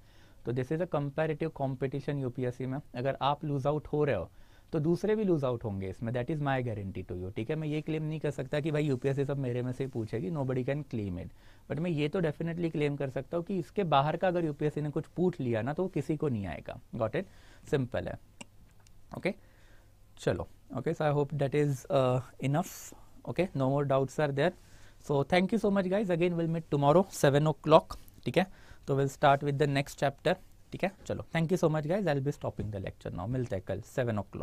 तो this is a comparative competition UPSC में। अगर आप लूज आउट हो रहे हो तो दूसरे भी लूज आउट होंगे इसमें. That is my guarantee to you ठीक है? मैं ये क्लेम नहीं कर सकता कि भाई यूपीएससी सब मेरे में से पूछेगी. Nobody can claim it but मैं ये तो डेफिनेटली क्लेम कर सकता हूँ कि इसके बाहर का अगर यूपीएससी ने कुछ पूछ लिया ना तो किसी को नहीं आएगा. गॉट इट सिंपल है. Okay okay? चलो. Okay so I hope that is enough okay no more doubts are there so thank you so much guys again will meet tomorrow seven o'clock ठीक है? तो will start with the next chapter ठीक है? चलो. Thank you so much guys I will be stopping the lecture now मिलते हैं कल सेवन ओ क्लॉक